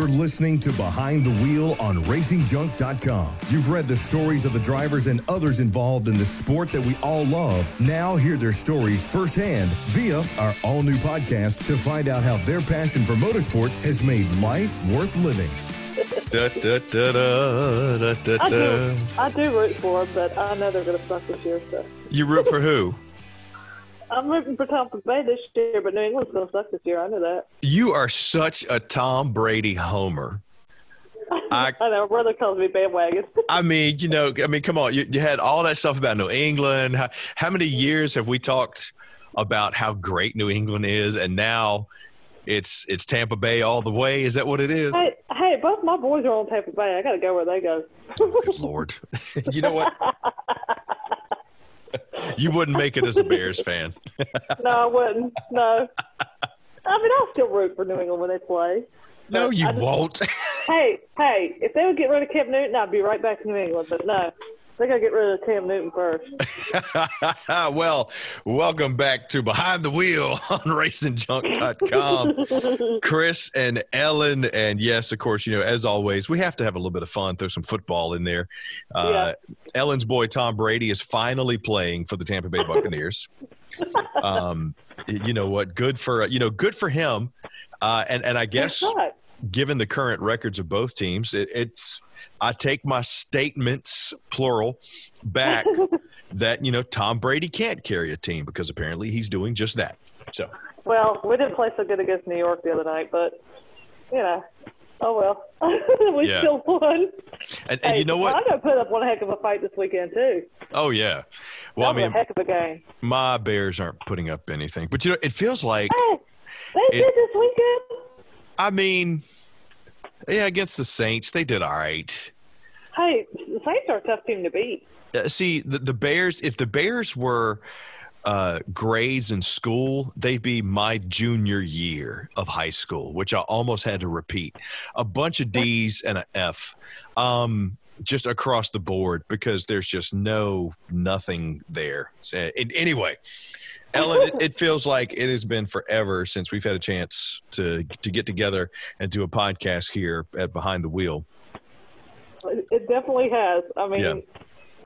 You're listening to Behind the Wheel on RacingJunk.com. You've read the stories of the drivers and others involved in the sport that we all love. Now hear their stories firsthand via our all new podcast to find out how their passion for motorsports has made life worth living. Da, da, da, da, da, da, I do, I do root for them, but I know they're going to suck this year. So You root for who? I'm rooting for Tampa Bay this year, but New England's going to suck this year. I know that. You are such a Tom Brady homer. I I know. My brother calls me bandwagon. I mean, you know, I mean, come on. You, you had all that stuff about New England. How, how many years have we talked about how great New England is, and now it's it's Tampa Bay all the way? Is that what it is? hey, hey, both my boys are on Tampa Bay. I got to go where they go. Oh, good lord. you know what? you wouldn't make it as a Bears fan. no, I wouldn't. No. I mean, I'll still root for New England when they play. No, you just- won't. Hey, hey, if they would get rid of Cam Newton, I'd be right back to New England. But no, they got to get rid of Cam Newton first. well, welcome back to Behind the Wheel on racingjunk.com. Chris and Ellen, and yes, of course, you know, as always, we have to have a little bit of fun, throw some football in there. Uh, Ellen's boy, Tom Brady, is finally playing for the Tampa Bay Buccaneers. um, you know what? Good for, you know, good for him. Uh, and, and I guess given the current records of both teams, it, it's I take my statements plural back that you know Tom Brady can't carry a team because apparently he's doing just that. So Well, we didn't play so good against New York the other night, but you know, oh well, we Yeah. still won. and, and Hey, you know what? I'm gonna put up one heck of a fight this weekend too. Oh yeah. Well, I That was mean, heck of a game. my Bears aren't putting up anything, but you know, it feels like Hey, they It- did this weekend. I mean, yeah, against the Saints, they did all right. Hey, the Saints are a tough team to beat. Uh, see the, the bears if the bears were uh, grades in school they'd be my junior year of high school which i almost had to repeat a bunch of d's and an f um, just across the board because there's just no nothing there So, an- anyway ellen it, it feels like it has been forever since we've had a chance to to get together and do a podcast here at behind the wheel It it definitely has. I mean, Yeah.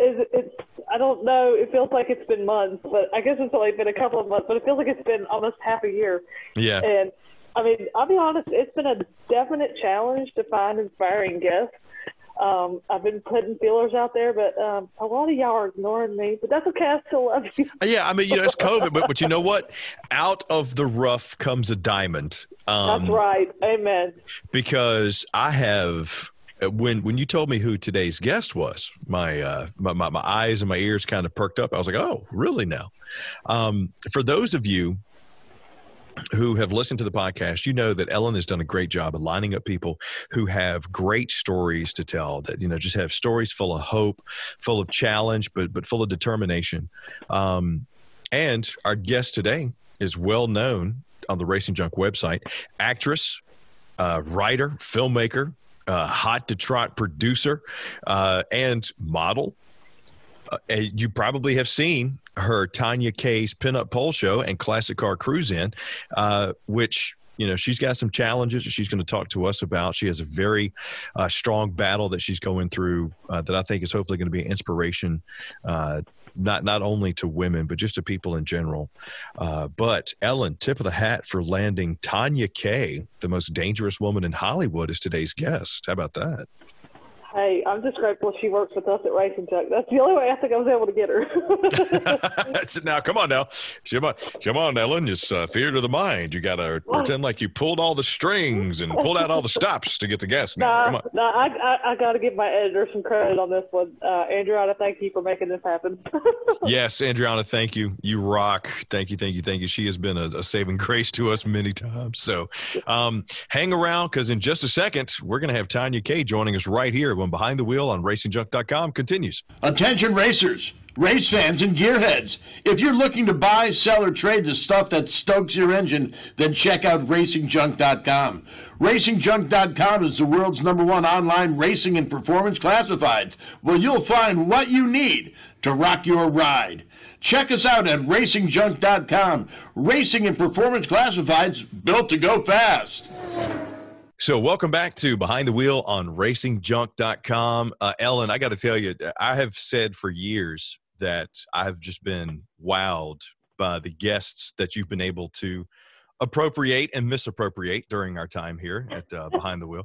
is it's I don't know. It feels like it's been months, but I guess it's only been a couple of months. But it feels like it's been almost half a year. yeah And I mean, I'll be honest, it's been a definite challenge to find inspiring guests. Um, I've been putting feelers out there, but um, a lot of y'all are ignoring me. But that's okay. I still love you. Yeah, I mean, you know, it's COVID, but but you know what? Out of the rough comes a diamond. Um, That's right. Amen. Because I have uh, when when you told me who today's guest was, my uh, my, my my eyes and my ears kind of perked up. I was like, oh, really? Now, um, for those of you who have listened to the podcast, you know that Ellen has done a great job of lining up people who have great stories to tell. That you know, just have stories full of hope, full of challenge, but but full of determination. Um, and our guest today is well known on the Racing Junk website, actress, uh, writer, filmmaker, uh, hot to trot producer, uh, and model. Uh, you probably have seen her Tonya Kay's Pinup Pole Show and Classic Car Cruise In, uh, which you know she's got some challenges that she's going to talk to us about. She has a very uh, strong battle that she's going through uh, that I think is hopefully going to be an inspiration. Uh, not not only to women but just to people in general. Uh, but Ellen, tip of the hat for landing Tonya Kay, the most dangerous woman in Hollywood, is today's guest. How about that? Hey, I'm just grateful she works with us at Racing Junk. That's the only way I think I was able to get her. now, come on now, come on, come on, Ellen. It's uh, theater of the mind. You got to pretend like you pulled all the strings and pulled out all the stops to get the guest. Now, come Nah, on. nah, I, I, I got to give my editor some credit on this one. Uh, Andrew, I thank you for making this happen. Yes, Adriana, thank you. You rock. Thank you, thank you, thank you. She has been a, a saving grace to us many times. So um, hang around because in just a second, we're going to have Tonya Kay joining us right here when Behind the Wheel on RacingJunk.com continues. Attention racers, race fans, and gearheads. If you're looking to buy, sell, or trade the stuff that stokes your engine, then check out RacingJunk.com. RacingJunk.com is the world's number one online racing and performance classifieds, where you'll find what you need to rock your ride. Check us out at RacingJunk.com. Racing and performance classifieds built to go fast. So, welcome back to Behind the Wheel on RacingJunk.com. Uh, Ellen, I got to tell you, I have said for years that I've just been wowed by the guests that you've been able to appropriate and misappropriate during our time here at uh, Behind the Wheel.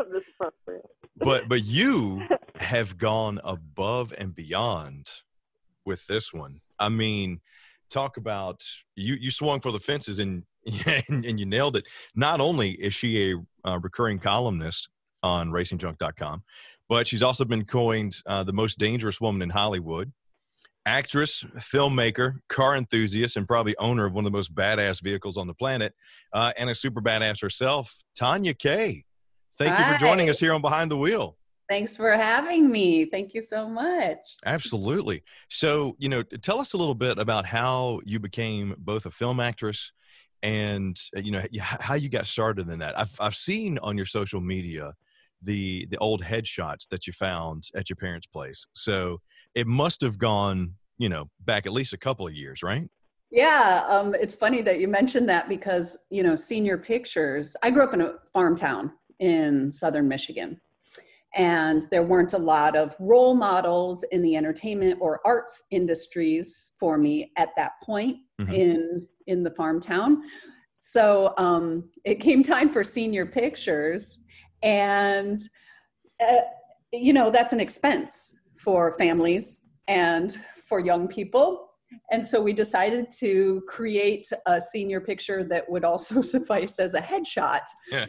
but but you have gone above and beyond with this one. I mean, talk about you you swung for the fences and and, and you nailed it. Not only is she a uh, recurring columnist on RacingJunk.com, but she's also been coined uh, the most dangerous woman in Hollywood. Actress, filmmaker, car enthusiast, and probably owner of one of the most badass vehicles on the planet, uh, and a super badass herself, Tonya Kay. Thank Hi. you for joining us here on Behind the Wheel. Thanks for having me. Thank you so much. Absolutely. So, you know, tell us a little bit about how you became both a film actress and uh, you know how you got started in that. I've I've seen on your social media the the old headshots that you found at your parents' place. So, it must have gone, you know, back at least a couple of years, right? Yeah, um, it's funny that you mentioned that because you know, senior pictures. I grew up in a farm town in southern Michigan, and there weren't a lot of role models in the entertainment or arts industries for me at that point mm-hmm. in in the farm town so um, it came time for senior pictures and uh, you know that's an expense for families and for young people and so we decided to create a senior picture that would also suffice as a headshot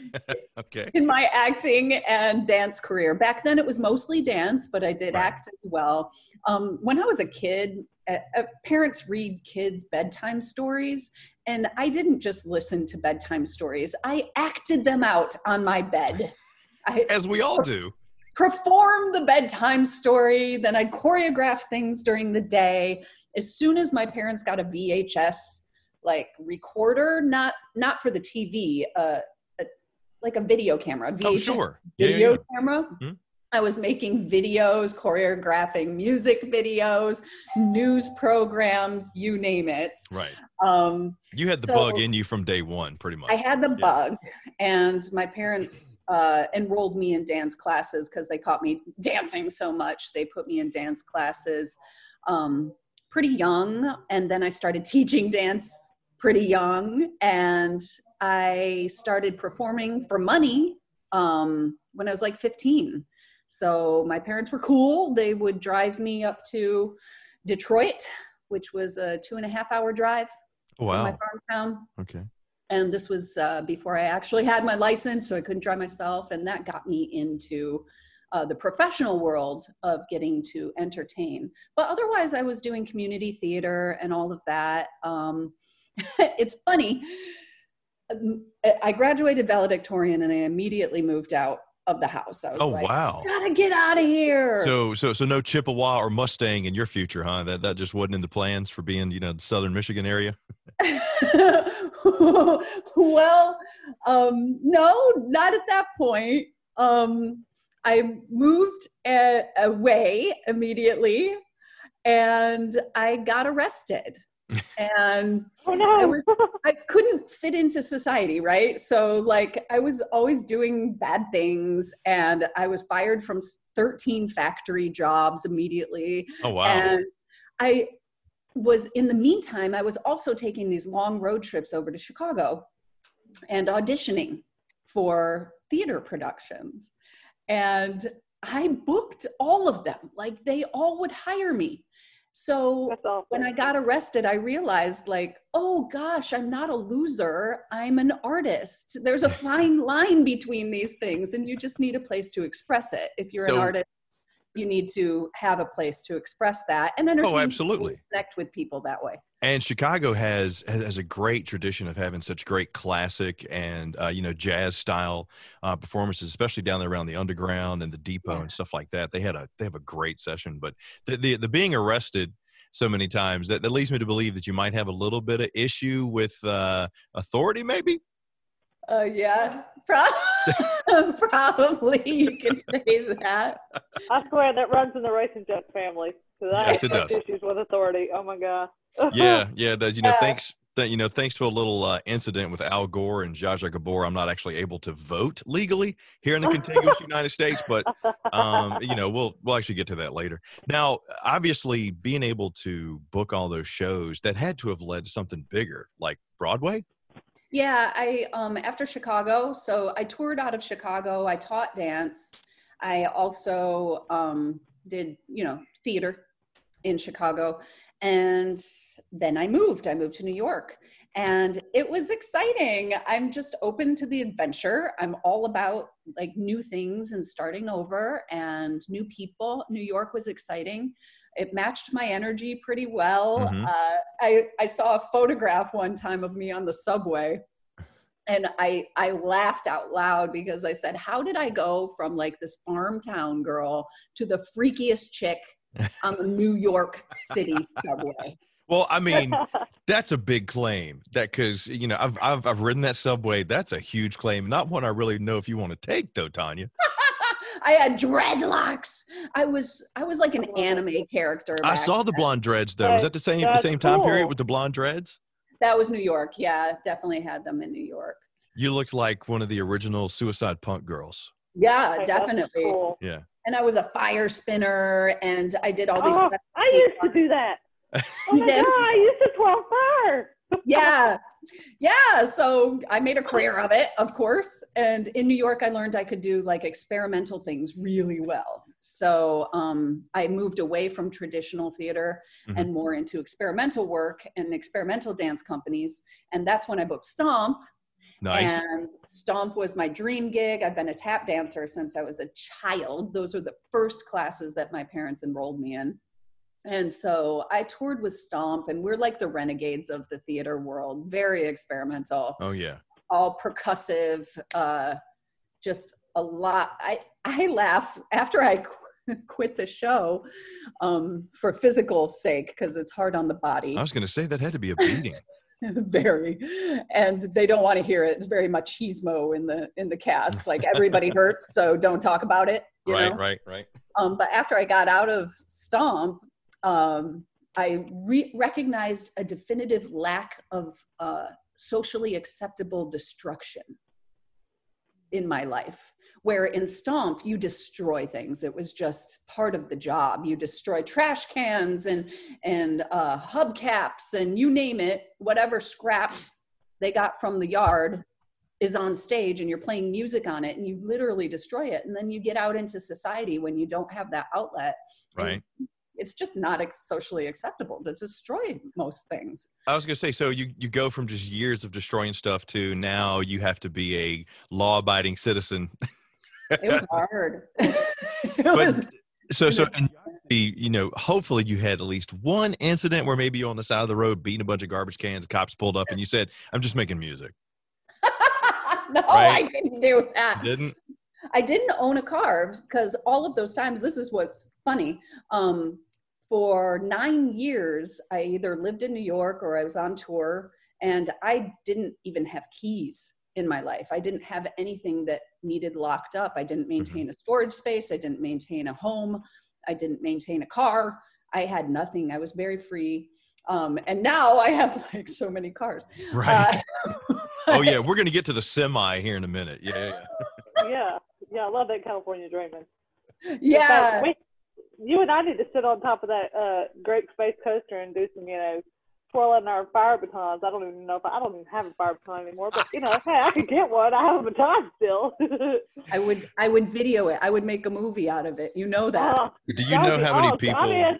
okay. in my acting and dance career. Back then it was mostly dance, but I did right. act as well. Um, when I was a kid, uh, uh, parents read kids bedtime stories, and I didn't just listen to bedtime stories, I acted them out on my bed. I, as we all do perform the bedtime story. Then I'd choreograph things during the day. As soon as my parents got a VHS like recorder, not not for the TV, uh, a, like a video camera, VHS oh, sure. video yeah, yeah. camera. Mm-hmm. I was making videos, choreographing music videos, news programs, you name it. Right. Um, you had the so bug in you from day one, pretty much. I had the yeah. bug, and my parents uh, enrolled me in dance classes because they caught me dancing so much. They put me in dance classes um, pretty young, and then I started teaching dance pretty young, and I started performing for money um, when I was like 15 so my parents were cool. They would drive me up to Detroit, which was a two and a half hour drive oh, wow. my farm town. Okay. And this was uh, before I actually had my license, so I couldn't drive myself. And that got me into uh, the professional world of getting to entertain. But otherwise, I was doing community theater and all of that. Um, it's funny. I graduated valedictorian and I immediately moved out of the house. I was oh like, wow, gotta get out of here. So so so no Chippewa or Mustang in your future, huh? That that just wasn't in the plans for being you know the Southern Michigan area. well, um, no, not at that point. Um, I moved a- away immediately, and I got arrested and oh, no. I, was, I couldn't fit into society right? So like i was always doing bad things and i was fired from 13 factory jobs immediately. Oh wow. And i was in the meantime i was also taking these long road trips over to chicago and auditioning for theater productions. And i booked all of them. Like they all would hire me so when I got arrested, I realized, like, oh gosh, I'm not a loser. I'm an artist. There's a fine line between these things, and you just need a place to express it. If you're so, an artist, you need to have a place to express that and entertain. Oh, absolutely. Connect with people that way. And Chicago has has a great tradition of having such great classic and uh, you know jazz style uh, performances, especially down there around the underground and the depot yeah. and stuff like that. They had a they have a great session, but the the, the being arrested so many times that, that leads me to believe that you might have a little bit of issue with uh, authority, maybe. Uh, yeah, Pro- probably you can say that. I swear that runs in the racing junk family. Yes, it does. Issues with authority. Oh my god. yeah, yeah, it does. You know, thanks you know, thanks to a little uh, incident with Al Gore and Zsa Zsa Gabor, I'm not actually able to vote legally here in the contiguous United States. But um, you know, we'll we'll actually get to that later. Now, obviously, being able to book all those shows that had to have led to something bigger, like Broadway. Yeah, I um after Chicago, so I toured out of Chicago. I taught dance. I also um did, you know, theater in Chicago. And then I moved. I moved to New York. And it was exciting. I'm just open to the adventure. I'm all about like new things and starting over and new people. New York was exciting. It matched my energy pretty well. Mhm. Uh, I, I saw a photograph one time of me on the subway and I I laughed out loud because I said, "How did I go from like this farm town girl to the freakiest chick on the New York City subway?" Well, I mean, that's a big claim. That because you know I've I've I've ridden that subway. That's a huge claim. Not one I really know if you want to take though, Tonya. I had dreadlocks. I was I was like an oh, anime character. I back saw the blonde dreads though. Was that the same the same time period with the blonde dreads? That was New York. Yeah, definitely had them in New York. You looked like one of the original Suicide Punk girls. Yeah, Okay, definitely. cool. Yeah. And I was a fire spinner, and I did all these. Oh, special I used to do that. Oh my Yeah. god, I used to twelve fire. yeah yeah so i made a career of it of course and in new york i learned i could do like experimental things really well so um, i moved away from traditional theater Mhm. and more into experimental work and experimental dance companies and that's when i booked stomp Nice. and Stomp was my dream gig. I've been a tap dancer since I was a child. Those are the first classes that my parents enrolled me in. And so I toured with Stomp, and we're like the renegades of the theater world, very experimental, oh yeah. all percussive, uh, just a lot. I, I laugh after I qu- quit the show um, for physical sake because it's hard on the body I was going to say that had to be a beating. very and they don't want to hear it it's very machismo in the in the cast like everybody hurts so don't talk about it you right, know right, right. um, but after i got out of stomp um, i re- recognized a definitive lack of uh, socially acceptable destruction in my life where in stomp you destroy things. It was just part of the job. You destroy trash cans and and uh, hubcaps and you name it. Whatever scraps they got from the yard is on stage and you're playing music on it and you literally destroy it. And then you get out into society when you don't have that outlet. Right. It's just not socially acceptable to destroy most things I was going to say, so you, you go from just years of destroying stuff to now you have to be a law abiding citizen. it was hard it But was so, so, and you know, hopefully you had at least one incident where maybe you're on the side of the road beating a bunch of garbage cans, cops pulled up and you said, I'm just making music. no Right? i didn't do that Didn't? I didn't own a car because all of those times, this is what's funny. Um, for nine years, I either lived in New York or I was on tour, and I didn't even have keys in my life. I didn't have anything that needed locked up. I didn't maintain a storage space. I didn't maintain a home. I didn't maintain a car. I had nothing. I was very free. Um, and now I have like so many cars. Right. Uh, oh, yeah. We're going to get to the semi here in a minute. Yeah. yeah, yeah. yeah, yeah, I love that California dreaming. Yeah. fact, we, you and I need to sit on top of that uh, great space coaster and do some, you know, twirling our fire batons. I don't even know if I, I don't even have a fire baton anymore, but you know, hey, I could get one. I have a baton still. I would I would video it. I would make a movie out of it. You know that. Oh, Do you that'd know how many awesome. people?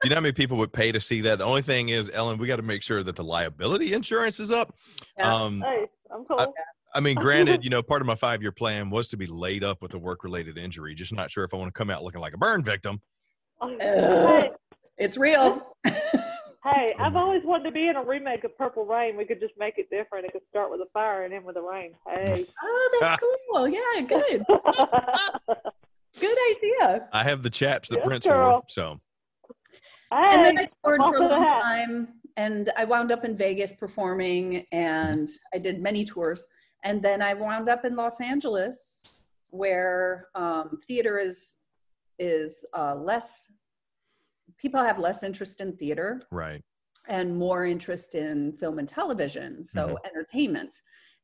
Do you know how many people would pay to see that? The only thing is, Ellen, we got to make sure that the liability insurance is up. Yeah. Um, Hey, I'm cool. I mean, granted, you know, part of my five year plan was to be laid up with a work related injury. Just not sure if I want to come out looking like a burn victim. Hey, It's real. hey, I've always wanted to be in a remake of Purple Rain. We could just make it different. It could start with a fire and end with a rain. Hey. oh, that's cool. Yeah, good. Good idea. I have the chaps that Yes, Prince girl. wore. So, And then I toured for a off to the long hat. time and I wound up in Vegas performing and I did many tours. And then I wound up in Los Angeles where um, theater is is uh, less people have less interest in theater right. and more interest in film and television, so Mhm. entertainment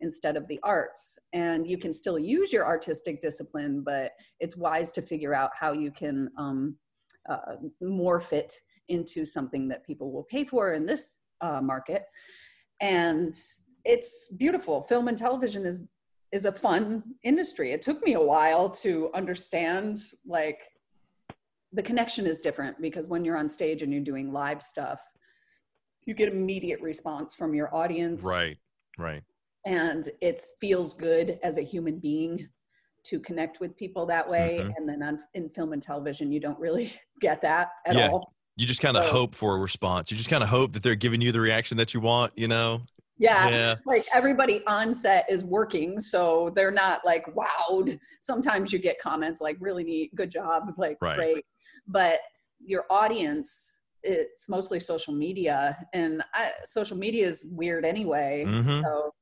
instead of the arts. And you can still use your artistic discipline, but it's wise to figure out how you can um, uh, morph it into something that people will pay for in this uh, market. And it's beautiful. Film and television is is a fun industry. It took me a while to understand like the connection is different because when you're on stage and you're doing live stuff, you get immediate response from your audience Right. Right. and it feels good as a human being to connect with people that way Mhm. and then on in film and television you don't really get that at Yeah. all You just kind of So- hope for a response. You just kind of hope that they're giving you the reaction that you want, you know? Yeah, Yeah. like everybody on set is working so they're not like wowed sometimes you get comments like really neat good job like Right. great but your audience it's mostly social media and I, social media is weird anyway Mhm. so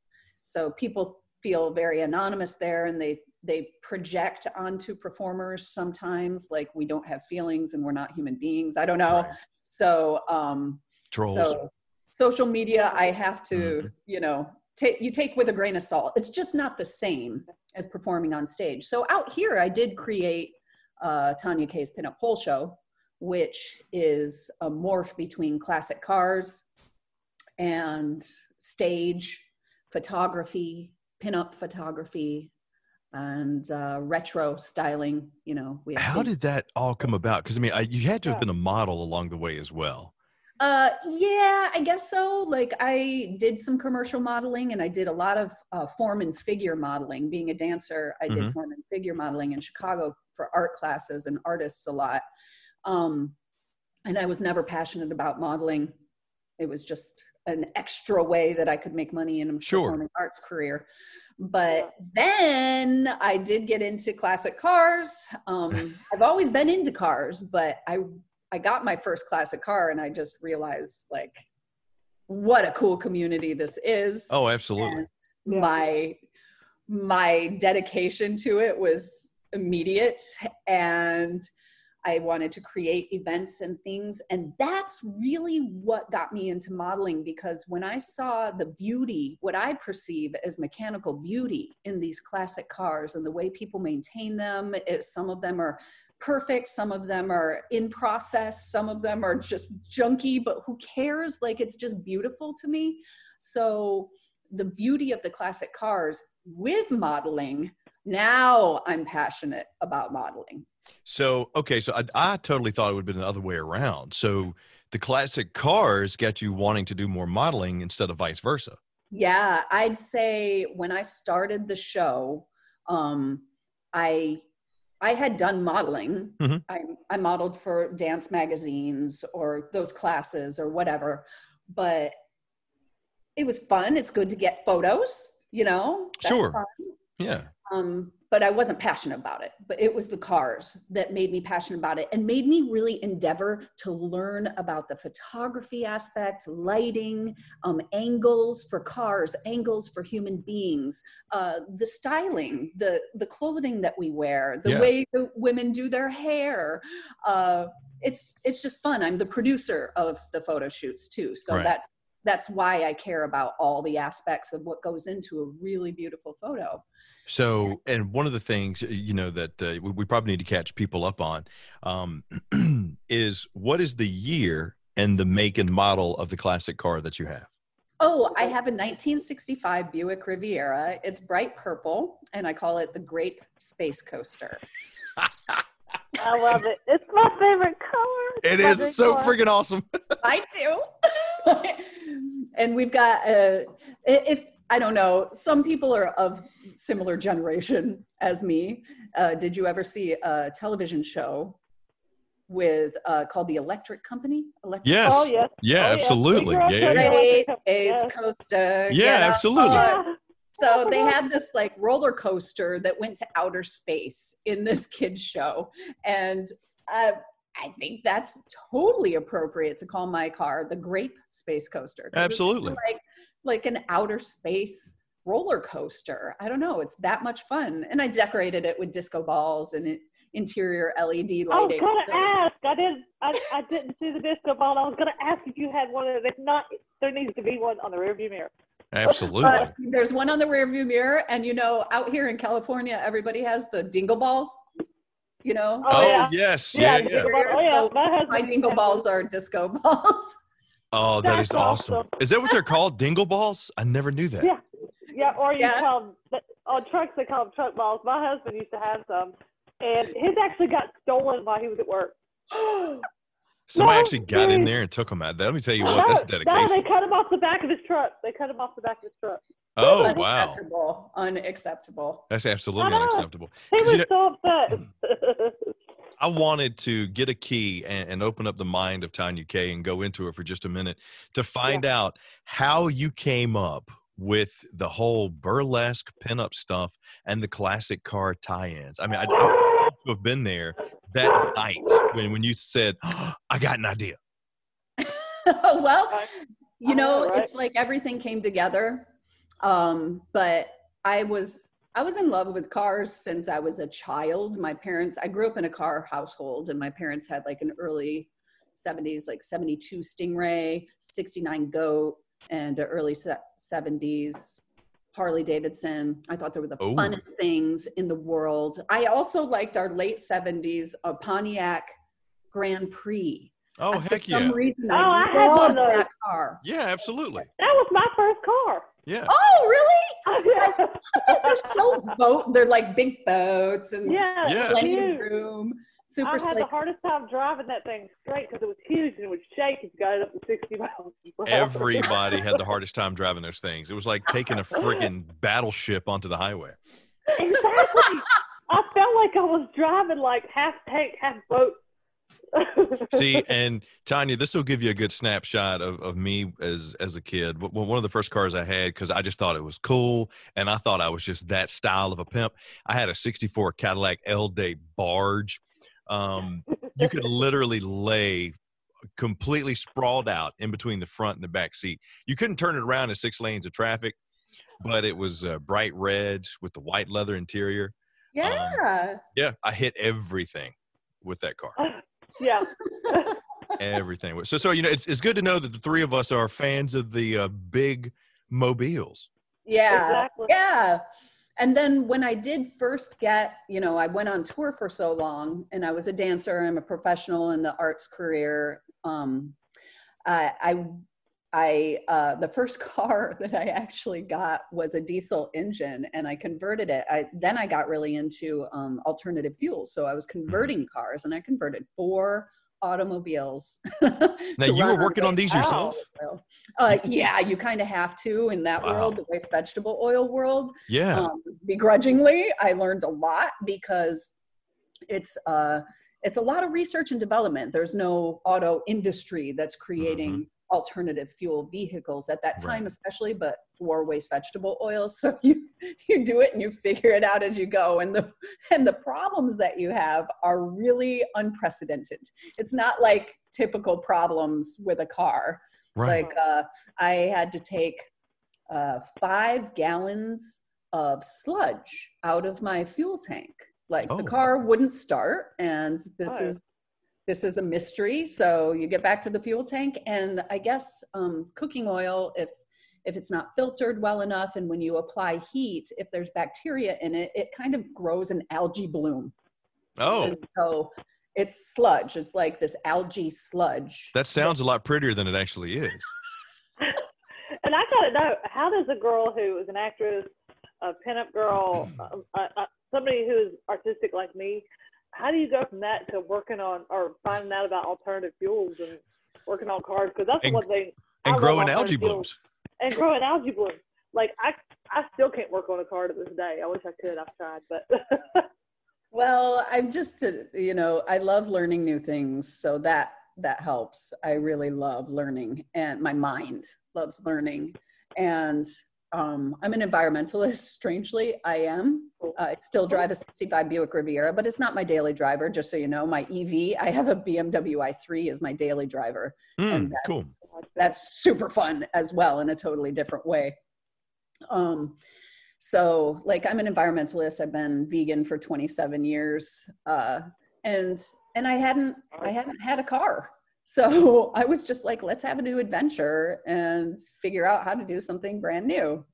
so people feel very anonymous there and they they project onto performers sometimes like we don't have feelings and we're not human beings i don't know Right. so um Trolls. so social media, I have to, Mm-hmm. you know, take you take with a grain of salt. It's just not the same as performing on stage. So out here, I did create uh, Tonya Kay's Pinup Pole Show, which is a morph between classic cars and stage photography, pinup photography, and uh, retro styling. You know, we How did that all come about? Because I mean, I, you had to have been a model along the way as well. Uh, yeah, I guess so. Like I did some commercial modeling and I did a lot of uh, form and figure modeling. Being a dancer, I did Mhm. form and figure modeling in Chicago for art classes and artists a lot. Um, and I was never passionate about modeling. It was just an extra way that I could make money in a Sure. performing arts career. But then I did get into classic cars. Um, I've always been into cars, but I I got my first classic car and I just realized like what a cool community this is. Oh, absolutely. And Yeah. my my dedication to it was immediate and I wanted to create events and things and that's really what got me into modeling because when I saw the beauty what I perceive as mechanical beauty in these classic cars and the way people maintain them it, some of them are perfect. Some of them are in process. Some of them are just junky but who cares? Like it's just beautiful to me. So the beauty of the classic cars with modeling now i'm passionate about modeling. So, okay, so I, I totally thought it would have been the other way around. So the classic cars got you wanting to do more modeling instead of vice versa. yeah i'd say when i started the show um i i had done modeling Mhm. I, I modeled for dance magazines or those classes or whatever but it was fun it's good to get photos you know Sure. fun. Yeah. um, but I wasn't passionate about it. But it was the cars that made me passionate about it and made me really endeavor to learn about the photography aspect, lighting, um, angles for cars, angles for human beings, uh, the styling, the the clothing that we wear, the Yeah. way the women do their hair. Uh, it's it's just fun. I'm the producer of the photo shoots too, so Right. that's that's why I care about all the aspects of what goes into a really beautiful photo. So, and one of the things you know that uh, we, we probably need to catch people up on um, is what is the year and the make and model of the classic car that you have? Oh, I have a 1965 Buick Riviera. It's bright purple, and I call it the Grape Space Coaster. I love it. It's my favorite color. It's It my is big so color. freaking awesome. I do. and we've got uh, if I don't know, some people are of similar generation as me. Uh, did you ever see a television show with uh, called The Electric Company? Electric Yes. Oh yes. Yeah, Oh, absolutely. We grew up Yeah, yeah, yeah. Great Electric Space Company, yes. Coaster. Yeah, absolutely. Yeah. So they had this like roller coaster that went to outer space in this kids show, and uh, I think that's totally appropriate to call my car the Grape Space Coaster. 'cause it's Absolutely. like like an outer space roller coaster. I don't know. It's that much fun, and I decorated it with disco balls, and it interior LED lighting. I was gonna So- ask. I didn't. I, I didn't see the disco ball. I was gonna ask if you had one of it. If not, there needs to be one on the rearview mirror. Absolutely. But there's one on the rearview mirror, and you know, out here in California, everybody has the dingle balls. You know, Oh, oh, yeah. yes. Yeah, Yeah, yeah. dingle ball. Oh yeah, So my my dingle balls are disco balls. Oh, that is That's awesome. awesome. Is that what they're called? Dingle balls? I never knew that. Yeah. Yeah, or you Yeah. call them on oh, trucks. They call them truck balls. My husband used to have some, and his actually got stolen while he was at work. Somebody No, actually got in there and took them out. Let me tell you what, that's dedication. no, they cut him off the back of his truck. They cut him off the back of his truck. Oh, wow. Unacceptable. Unacceptable. That's absolutely unacceptable. He 'Cause was you know- so upset. I wanted to get a key and, and open up the mind of Tonya Kay and go into it for just a minute to find out how you came up with the whole burlesque pinup stuff and the classic car tie-ins. I mean, I, I to have been there that night when, when you said, I got an idea. well, you know, know, it's like everything came together. Um, but I was I was in love with cars since I was a child. My parents, I grew up in a car household, and my parents had like an early 70s, like 72 Stingray, 69 Goat, and an early 70s Harley Davidson. I thought they were the Oh. funnest things in the world. I also liked our late 70s uh, Pontiac Grand Prix. Oh, Uh, heck For yeah. reason, Oh, I I had one loved of those. that car. Yeah, absolutely. that was my first car. Yeah. Oh, really? Yeah, They're so boat. They're like big boats and yeah, Yeah. plenty huge. of room. Super I had slick. the hardest time driving that thing straight because it was huge and it would shake if you got it up to 60 miles. Everybody had the hardest time driving those things. It was like taking a friggin' battleship onto the highway. exactly. I felt like I was driving like half tank, half boat. See, and Tonya, this will give you a good snapshot of, of me as as a kid. One of the first cars I had because I just thought it was cool, and I thought I was just that style of a pimp. I had a '64 Cadillac L Day barge. Um, you could literally lay completely sprawled out in between the front and the back seat. You couldn't turn it around in six lanes of traffic, but it was uh, bright red with the white leather interior. yeah. Yeah, I hit everything with that car. yeah. everything. So, so you know, it's it's good to know that the three of us are fans of the uh, big mobiles. yeah. Exactly. Yeah. And then when I did first get, you know, I went on tour for so long and I was a dancer, I'm a professional in the arts career. Um, I, I, I uh, the first car that I actually got was a diesel engine and I converted it. I, then I got really into um, alternative fuels. So I was converting cars and I converted four automobiles. Now, you were working on these yourself? Uh, yeah, you kind of have to in that Wow. world, the waste vegetable oil world Yeah. um, begrudgingly i learned a lot because it's uh it's a lot of research and development there's no auto industry that's creating alternative fuel vehicles at that Mm-hmm. Right. time especially but for waste vegetable oil so you you do it and you figure it out as you go and the and the problems that you have are really unprecedented it's not like typical problems with a car right. like uh, I had to take uh, five gallons of sludge out of my fuel tank. Like Oh. the car wouldn't start, and this Oh. is this is a mystery. So you get back to the fuel tank, and I guess um, cooking oil, if if it's not filtered well enough, and when you apply heat, if there's bacteria in it, it kind of grows an algae bloom. oh, And so it's sludge. It's like this algae sludge. that sounds a lot prettier than it actually is. and I gotta know, how does a girl who is an actress, a pinup girl, uh, uh, somebody who is artistic like me, how do you go from that to working on or finding out about alternative fuels and working on cars? Because that's And- the one thing. And love growing algae fuels. blooms. And growing algae blooms. Like I, I still can't work on a car to this day. I wish I could. I've tried, but Well, I'm just, uh, you know, I love learning new things, so that that helps. I really love learning, and my mind loves learning. And um, I'm an environmentalist. Strangely, I am. I still drive a '65 Buick Riviera, but it's not my daily driver. Just so you know, my EV, I have a BMW i3 is my daily driver, Mm, and that's, cool. that's super fun as well in a totally different way. Um, So, like, I'm an environmentalist. I've been vegan for 27 years, uh, and and I hadn't I hadn't had a car. So I was just like, let's have a new adventure and figure out how to do something brand new.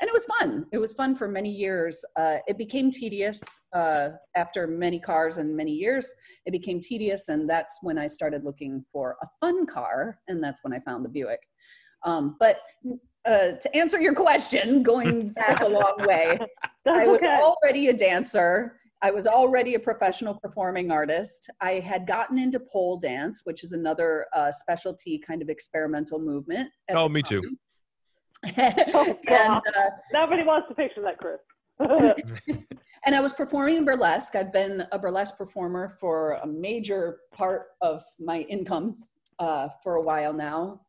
And it was fun. It was fun for many years. Uh, it became tedious uh, after many cars and many years. It became tedious, and that's when I started looking for a fun car, and that's when I found the Buick. Um, but uh, to answer your question, going back a long way, I was okay. already a dancer. I was already a professional performing artist. I had gotten into pole dance, which is another uh, specialty kind of experimental movement. Oh, the me too. Oh, and, uh, Nobody wants to picture that, Chris. and I was performing in burlesque. I've been a burlesque performer for a major part of my income uh, for a while now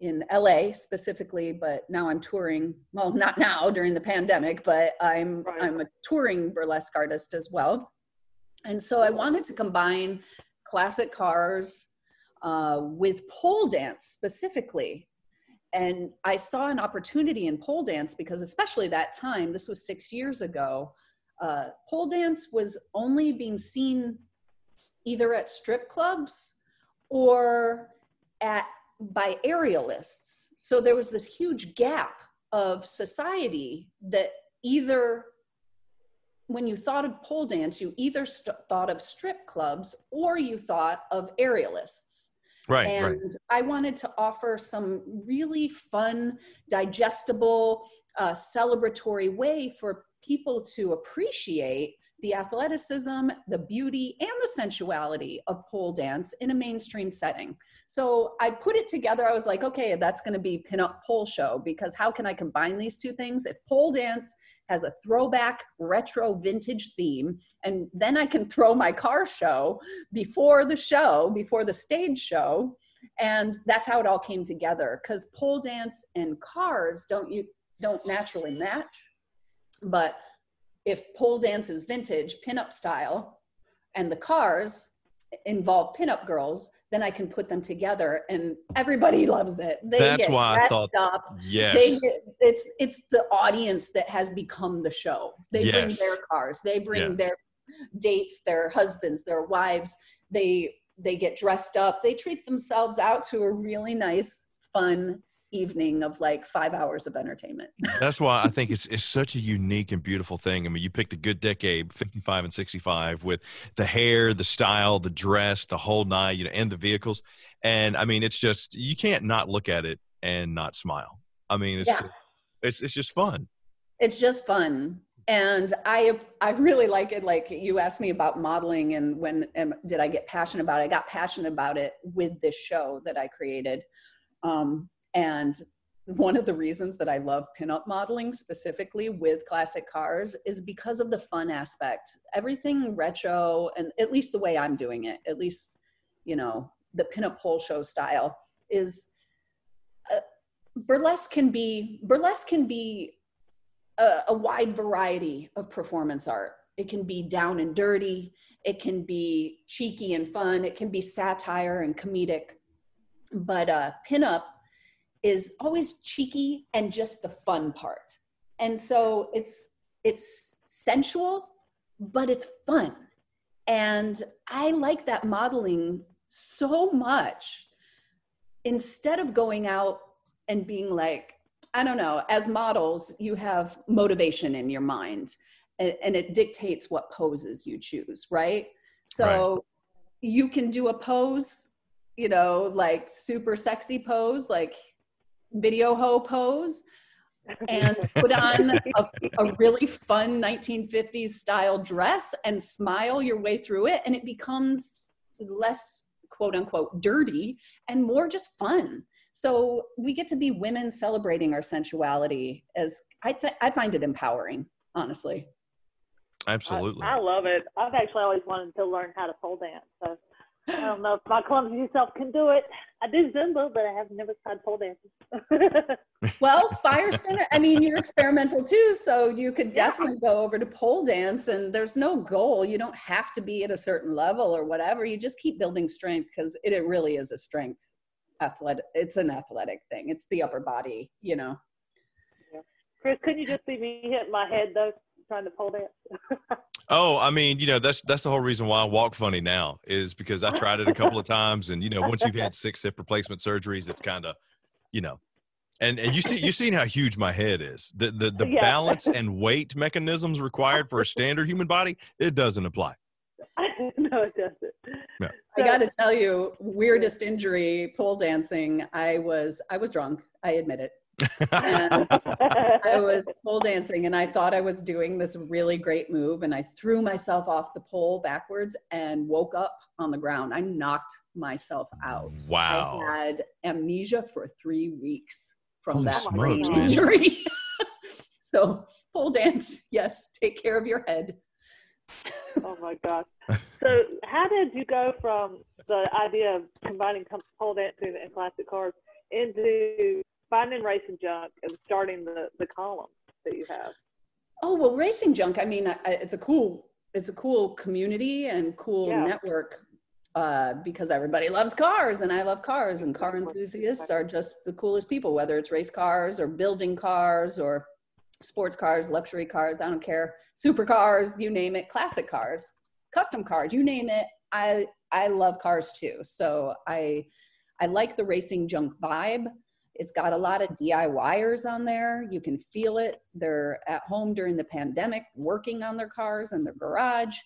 in LA specifically, but now I'm touring. Well, not now during the pandemic, but I'm Right. I'm a touring burlesque artist as well. And so I wanted to combine classic cars uh, with pole dance specifically. And I saw an opportunity in pole dance because, especially that time, this was six years ago, uh, pole dance was only being seen either at strip clubs or at by aerialists. So there was this huge gap of society that either when you thought of pole dance, you either st- thought of strip clubs or you thought of aerialists. Right, and right. I wanted to offer some really fun, digestible, uh, celebratory way for people to appreciate the athleticism, the beauty, and the sensuality of pole dance in a mainstream setting. So I put it together. I was like, okay, that's going to be pinup pole show because how can I combine these two things? If pole dance has a throwback retro vintage theme, and then I can throw my car show before the show, before the stage show, and that's how it all came together. Because pole dance and cars don't you don't naturally match, but if pole dance is vintage pinup style, and the cars involve pinup girls, then I can put them together, and everybody loves it. They That's why I thought- up Yes. they get, it's it's the audience that has become the show they bring their cars they bring Yeah. their dates their husbands their wives they they get dressed up they treat themselves out to a really nice fun evening of like five hours of entertainment That's why I think it's it's such a unique and beautiful thing. I mean, you picked a good decade, 55 and 65, with the hair, the style, the dress, the whole night, you know, and the vehicles. And I mean, it's just you can't not look at it and not smile. I mean, it's Yeah. it's it's just fun. it's just fun and i i really like it like you asked me about modeling and when um, did i get passionate about it i got passionate about it with this show that i created um, and one of the reasons that i love pinup modeling specifically with classic cars is because of the fun aspect everything retro and at least the way i'm doing it at least you know the pinup pole show style is uh, burlesque can be burlesque can be a, a wide variety of performance art. It can be down and dirty, it can be cheeky and fun, it can be satire and comedic. But uh, pinup is always cheeky and just the fun part. And so it's it's sensual, but it's fun. And I like that modeling so much. Instead of going out and being like, I don't know, as models, you have motivation in your mind and, and it dictates what poses you choose, right? So you can do a pose, you know, like super sexy pose, like video ho pose, and put on a, a really fun 1950s style dress and smile your way through it. And it becomes less quote unquote dirty and more just fun. So we get to be women celebrating our sensuality as I th- I find it empowering, honestly. Absolutely. I, I love it. I've actually always wanted to learn how to pole dance. So I don't know if my clumsy self can do it. I do Zumba, but I have never tried pole dancing. Well, fire spinner, I mean, you're experimental too, so you could Yeah. definitely go over to pole dance and there's no goal. You don't have to be at a certain level or whatever. You just keep building strength because it, it really is a strength athletic. It's an athletic thing. It's the upper body, you know. Chris, couldn't you just see me hit my head though, trying to pole dance? Oh, I mean, you know, that's that's the whole reason why I walk funny now is because I tried it a couple of times, and you know, once you've had six hip replacement surgeries, it's kind of, you know, and and you see you've seen how huge my head is. The the the Yeah. balance and weight mechanisms required for a standard human body it doesn't apply. no, it doesn't. No. I got to tell you, weirdest injury, pole dancing. I was I was drunk. I admit it. And I was pole dancing and I thought I was doing this really great move and I threw myself off the pole backwards and woke up on the ground. I knocked myself out. Wow. I had amnesia for three weeks from Holy that smokes, injury. so pole dance, yes, take care of your head. oh my gosh. So, how did you go from the idea of combining pole dancing and classic cars into finding racing junk and starting the, the column that you have? Oh well, racing junk. I mean, I, it's a cool, it's a cool community and cool Yeah. network uh, because everybody loves cars, and I love cars, and car enthusiasts are just the coolest people. Whether it's race cars or building cars or sports cars, luxury cars, I don't care, supercars, you name it, classic cars, custom cars, you name it. I I love cars too. So I I like the racing junk vibe. It's got a lot of DIYers on there. You can feel it. They're at home during the pandemic, working on their cars in their garage.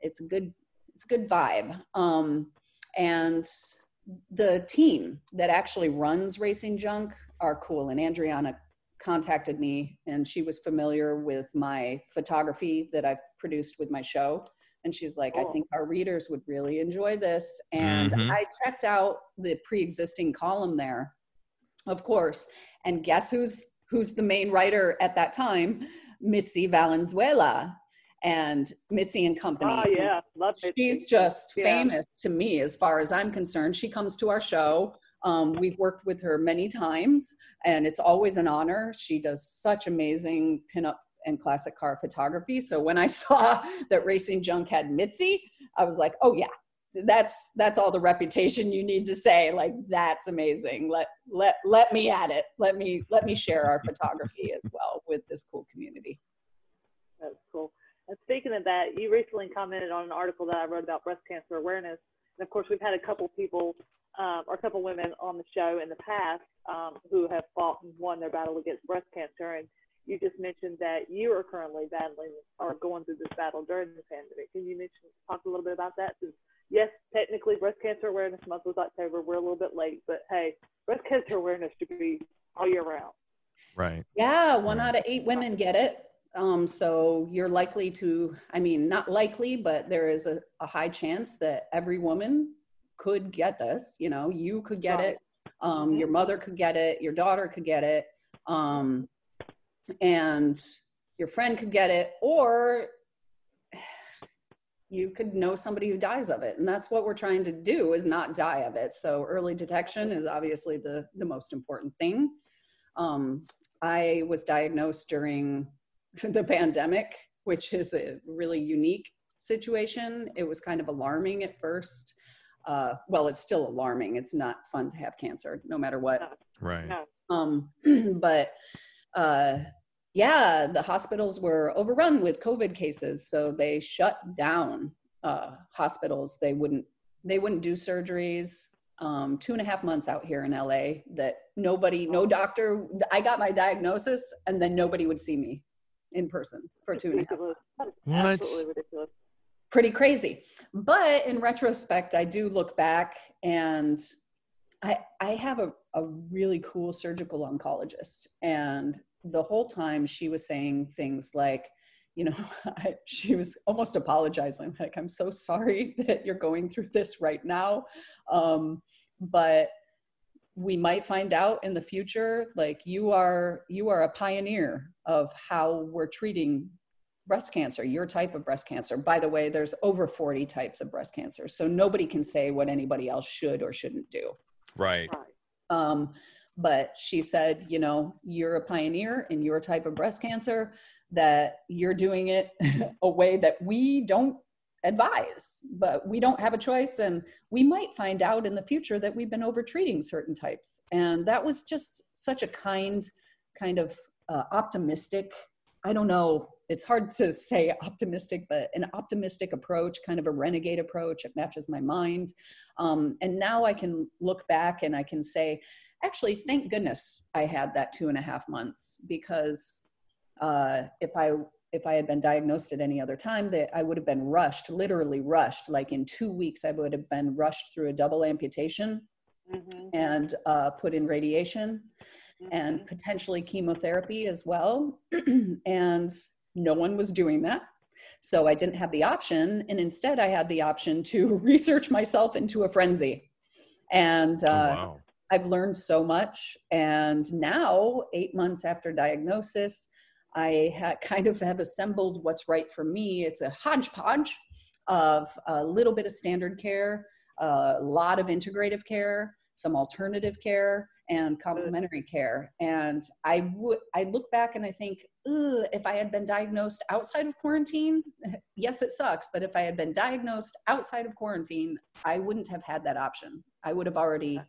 It's a good, it's a good vibe. Um, and the team that actually runs Racing Junk are cool. And Andriana contacted me, and she was familiar with my photography that I've produced with my show. And she's like, I think our readers would really enjoy this. And Mhm. I checked out the pre-existing column there, of course. And guess who's who's the main writer at that time? Mitzi Valenzuela and Mitzi and Company. Oh yeah, love it. She's just Yeah. famous to me as far as I'm concerned. She comes to our show. Um, we've worked with her many times, and it's always an honor. She does such amazing pinup and classic car photography. So when I saw that Racing Junk had Mitzi, I was like, oh yeah, that's that's all the reputation you need to say. Like that's amazing. Let let let me at it. Let me let me share our photography as well with this cool community. That's cool. And speaking of that, you recently commented on an article that I wrote about breast cancer awareness. And of course, we've had a couple people um, or a couple women on the show in the past um, who have fought and won their battle against breast cancer. And you just mentioned that you are currently battling or going through this battle during the pandemic. Can you mention, talk a little bit about that? Since, yes, technically, Breast Cancer Awareness Month was October. We're a little bit late, but hey, breast cancer awareness should be all year round. Right. Yeah, one Right. out of eight women get it. Um, so you're likely to, I mean, not likely, but there is a, a high chance that every woman could get this. You know, you could get Right. it, um, Mhm. your mother could get it, your daughter could get it, um, and your friend could get it, or you could know somebody who dies of it. And that's what we're trying to do is not die of it. So early detection is obviously the, the most important thing. Um, I was diagnosed during the pandemic, which is a really unique situation. It was kind of alarming at first. Uh, well, it's still alarming. It's not fun to have cancer, no matter what. Right. Um, but uh, yeah, the hospitals were overrun with COVID cases, so they shut down uh, hospitals. They wouldn't they wouldn't do surgeries. Um, two and a half months out here in LA, that nobody, no doctor. I got my diagnosis, and then nobody would see me in person for two and a half. Ridiculous. That is What? Absolutely ridiculous. Pretty crazy. But in retrospect, I do look back and I, I have a, a really cool surgical oncologist. And the whole time she was saying things like, you know, I, she was almost apologizing, like, I'm so sorry that you're going through this right now. Um, but we might find out in the future, like you are, you are a pioneer of how we're treating breast cancer, your type of breast cancer. By the way, there's over 40 types of breast cancer. So nobody can say what anybody else should or shouldn't do. Right. Right. Um, but she said, you know, you're a pioneer in your type of breast cancer, that you're doing it a way that we don't advise, but we don't have a choice. And we might find out in the future that we've been overtreating certain types. And that was just such a kind, kind of uh, optimistic. I don't know. It's hard to say optimistic, but an optimistic approach, kind of a renegade approach. It matches my mind. Um, and now I can look back and I can say, actually, thank goodness I had that two and a half months because uh, if I if I had been diagnosed at any other time, that I would have been rushed, literally rushed. Like in two weeks, I would have been rushed through a double amputation mm-hmm. and uh, put in radiation mm-hmm. and potentially chemotherapy as well. and no one was doing that. So I didn't have the option. And instead, I had the option to research myself into a frenzy. And uh, oh, wow. I've learned so much. And now, eight months after diagnosis, I ha- kind of have assembled what's right for me. It's a hodgepodge of a little bit of standard care, a lot of integrative care, some alternative care, and complementary care. And I would I look back and I think, if I had been diagnosed outside of quarantine, yes, it sucks. But if I had been diagnosed outside of quarantine, I wouldn't have had that option. I would have already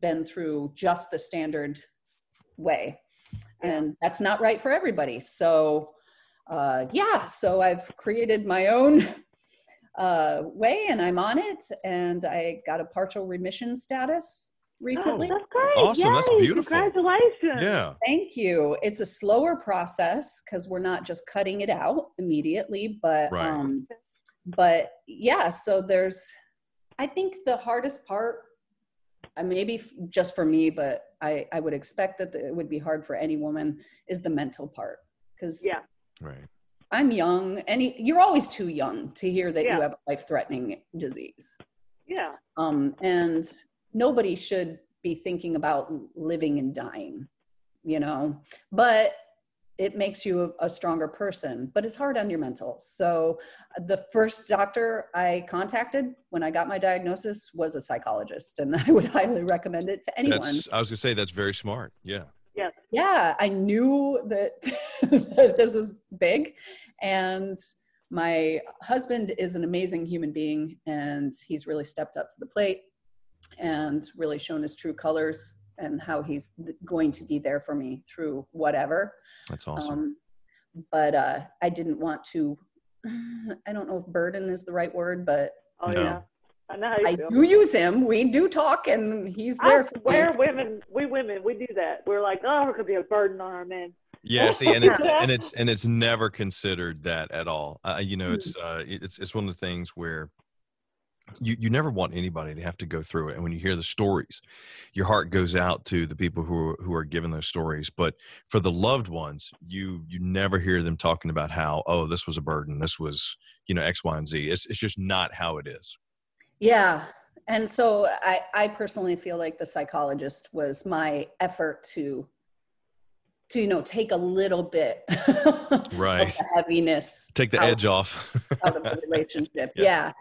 been through just the standard way. And that's not right for everybody. So uh, yeah so i've created my own uh, way and i'm on it. And i got a partial remission status recently. Oh, that's great. Awesome. Yay, that's beautiful. Congratulations. Yeah. Thank you. It's a slower process because we're not just cutting it out immediately but right. um but yeah so there's i think the hardest part maybe just for me, but I, I would expect that it would be hard for any woman is the mental part. Cause yeah, right. I'm young. Any, you're always too young to hear that yeah. you have a life threatening disease. Yeah. Um, and nobody should be thinking about living and dying, you know, but it makes you a, a, stronger person, but it's hard on your mental. So, uh, the first doctor I contacted when I got my diagnosis was a psychologist, and I would highly recommend it to anyone. That's, I was gonna say that's very smart. Yeah. Yeah. Yeah, I knew that, that this was big, and my husband is an amazing human being, and he's really stepped up to the plate and really shown his true colors and how he's going to be there for me through whatever. That's awesome. Um, but uh, I didn't want to. I don't know if burden is the right word, but oh no. yeah, I know. I do use him. We do talk, and he's there. I swear, women, we women, we do that. We're like, oh, it could be a burden on our men. Yeah, see, and it's and it's and it's never considered that at all. Uh, you know, it's uh, it's it's one of the things where you, you never want anybody to have to go through it. And when you hear the stories, your heart goes out to the people who are, who are given those stories. But for the loved ones, you you never hear them talking about how oh this was a burden, this was you know X, Y, and Z. It's it's just not how it is. Yeah, and so I I personally feel like the psychologist was my effort to to you know take a little bit right heaviness take the edge off out of the relationship yeah. yeah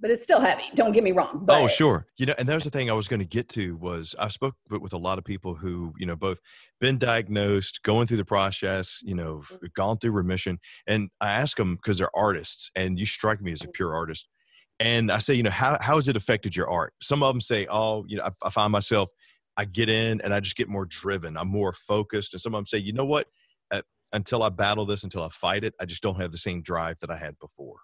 but it's still heavy. Don't get me wrong. Oh, but. Oh, sure. You know, and there's the thing I was going to get to was I spoke with a lot of people who, you know, both been diagnosed, going through the process, you know, mm-hmm. gone through remission. And I ask them because they're artists and you strike me as a mm-hmm. pure artist. And I say, you know, how, how has it affected your art? Some of them say, oh, you know, I, I find myself, I get in and I just get more driven. I'm more focused. And some of them say, you know what? Uh, until I battle this, until I fight it, I just don't have the same drive that I had before.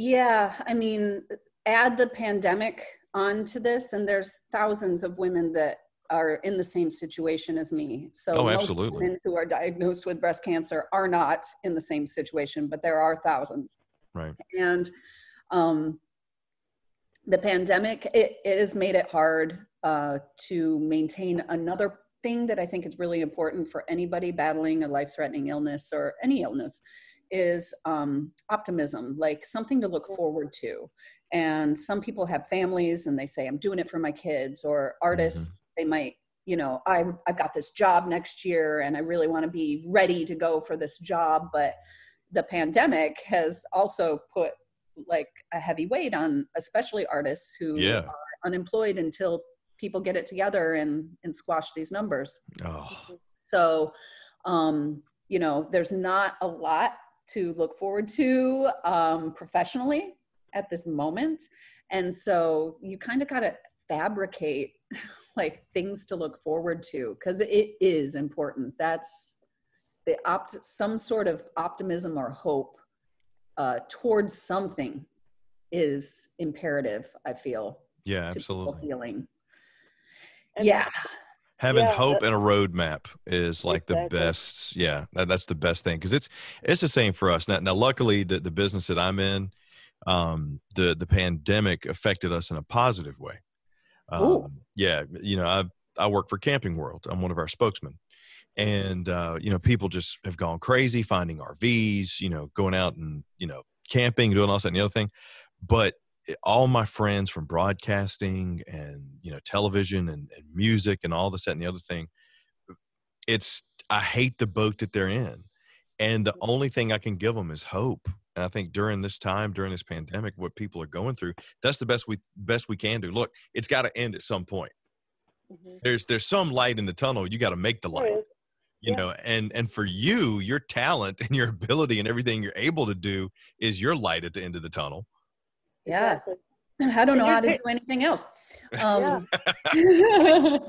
Yeah, I mean, add the pandemic onto this, and there's thousands of women that are in the same situation as me. So oh, absolutely. women who are diagnosed with breast cancer are not in the same situation, but there are thousands. Right. And um, the pandemic, it, it has made it hard uh, to maintain another thing that I think is really important for anybody battling a life-threatening illness or any illness is um, optimism, like something to look forward to. And some people have families and they say, I'm doing it for my kids, or artists, mm-hmm. they might, you know, I, I've got this job next year and I really want to be ready to go for this job. But the pandemic has also put like a heavy weight on especially artists who yeah. are unemployed until people get it together and, and squash these numbers. Oh. So, um, you know, there's not a lot to look forward to um, professionally at this moment. And so you kind of got to fabricate like things to look forward to because it is important. That's the opt some sort of optimism or hope uh, towards something is imperative. I feel Yeah, to absolutely. healing. And yeah, Having Yeah, hope and a roadmap is like the best. Yeah, that, that's the best thing because it's it's the same for us now. Now, luckily, the the business that I'm in, um, the the pandemic affected us in a positive way. Um, yeah, you know, I I work for Camping World. I'm one of our spokesmen, and uh, you know, people just have gone crazy finding RVs. You know, going out and you know, camping, doing all that and the other thing. But Eh, all my friends from broadcasting and you know television and, and music and all this that and the other thing eh, it's i hate the boat that they're in and the mm-hmm. only thing i can give them is hope and i think during this time during this pandemic what people are going through that's the best we best we can do. Look it's got to end at some point. Mhm. there's there's some light in the tunnel you got to make the light you Yeah. know and and for you your talent and your ability and everything you're able to do is your light at the end of the tunnel yeah. Exactly. I don't know how to do anything else. Um, in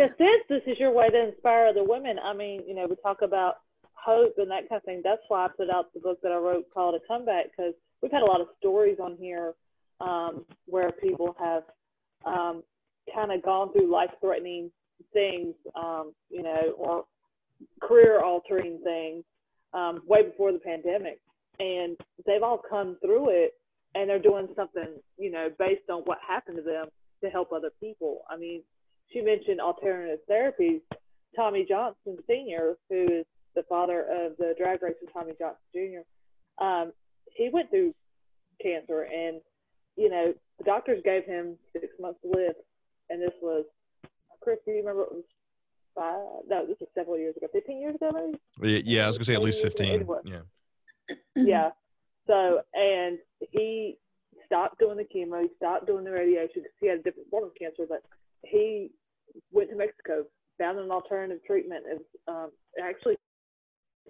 a sense, this is your way to inspire other women. I mean, you know, we talk about hope and that kind of thing. That's why I put out the book that I wrote called A Comeback because we've had a lot of stories on here um, where people have um, kind of gone through life-threatening things, um, you know, or career-altering things um, way before the pandemic, and they've all come through it, and they're doing something, you know, based on what happened to them to help other people. I mean, she mentioned alternative therapies. Tommy Johnson Sr., who is the father of the drag racer Tommy Johnson Jr., um, he went through cancer, and you know the doctors gave him six months to live, and this was Chris. Do you remember it was five? No, this was several years ago, fifteen years ago, maybe. yeah, yeah i was gonna say at least 15 yeah yeah. So, and he stopped doing the chemo, he stopped doing the radiation because he had a different form of cancer, but he went to Mexico, found an alternative treatment. It was um, actually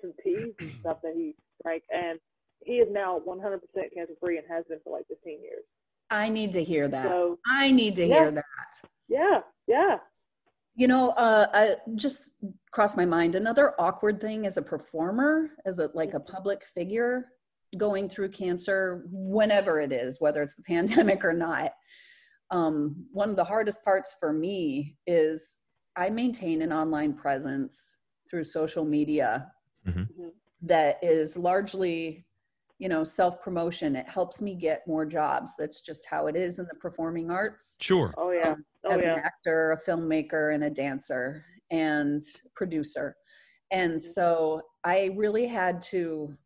some teas and stuff that he drank, and he is now 100% cancer free and has been for like 15 years. I need to hear that. So, I need to Yeah. hear that. yeah, yeah. You know, uh, I just crossed my mind. Another awkward thing as a performer, as a like a public figure going through cancer, whenever it is, whether it's the pandemic or not. Um, one of the hardest parts for me is I maintain an online presence through social media Mhm. Mhm. that is largely, you know, self promotion. It helps me get more jobs. That's just how it is in the performing arts sure Oh, yeah. um, Oh, as an actor, a filmmaker, and a dancer and producer. And Mm-hmm. so I really had to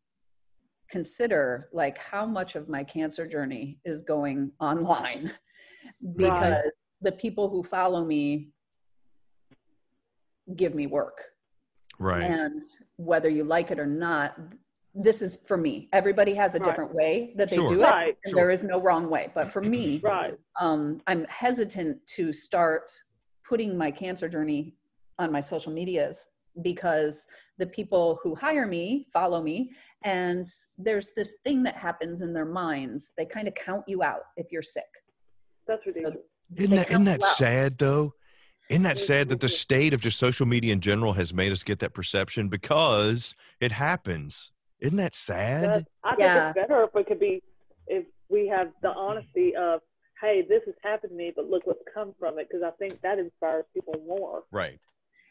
consider like how much of my cancer journey is going online because the people who follow me give me work right and whether you like it or not this is for me everybody has a Right. different way that they Sure. do it Right, and Sure. there is no wrong way but for me right. um, I'm hesitant to start putting my cancer journey on my social medias because the people who hire me follow me and there's this thing that happens in their minds they kind of count you out if you're sick That's So ridiculous. Isn't that, isn't that sad though? Isn't that sad that the state of just social media in general has made us get that perception because it happens? Isn't that sad? But I think Yeah. it's better if it could be, if we have the honesty of, hey, this has happened to me, but look what's come from it, because I think that inspires people more. Right.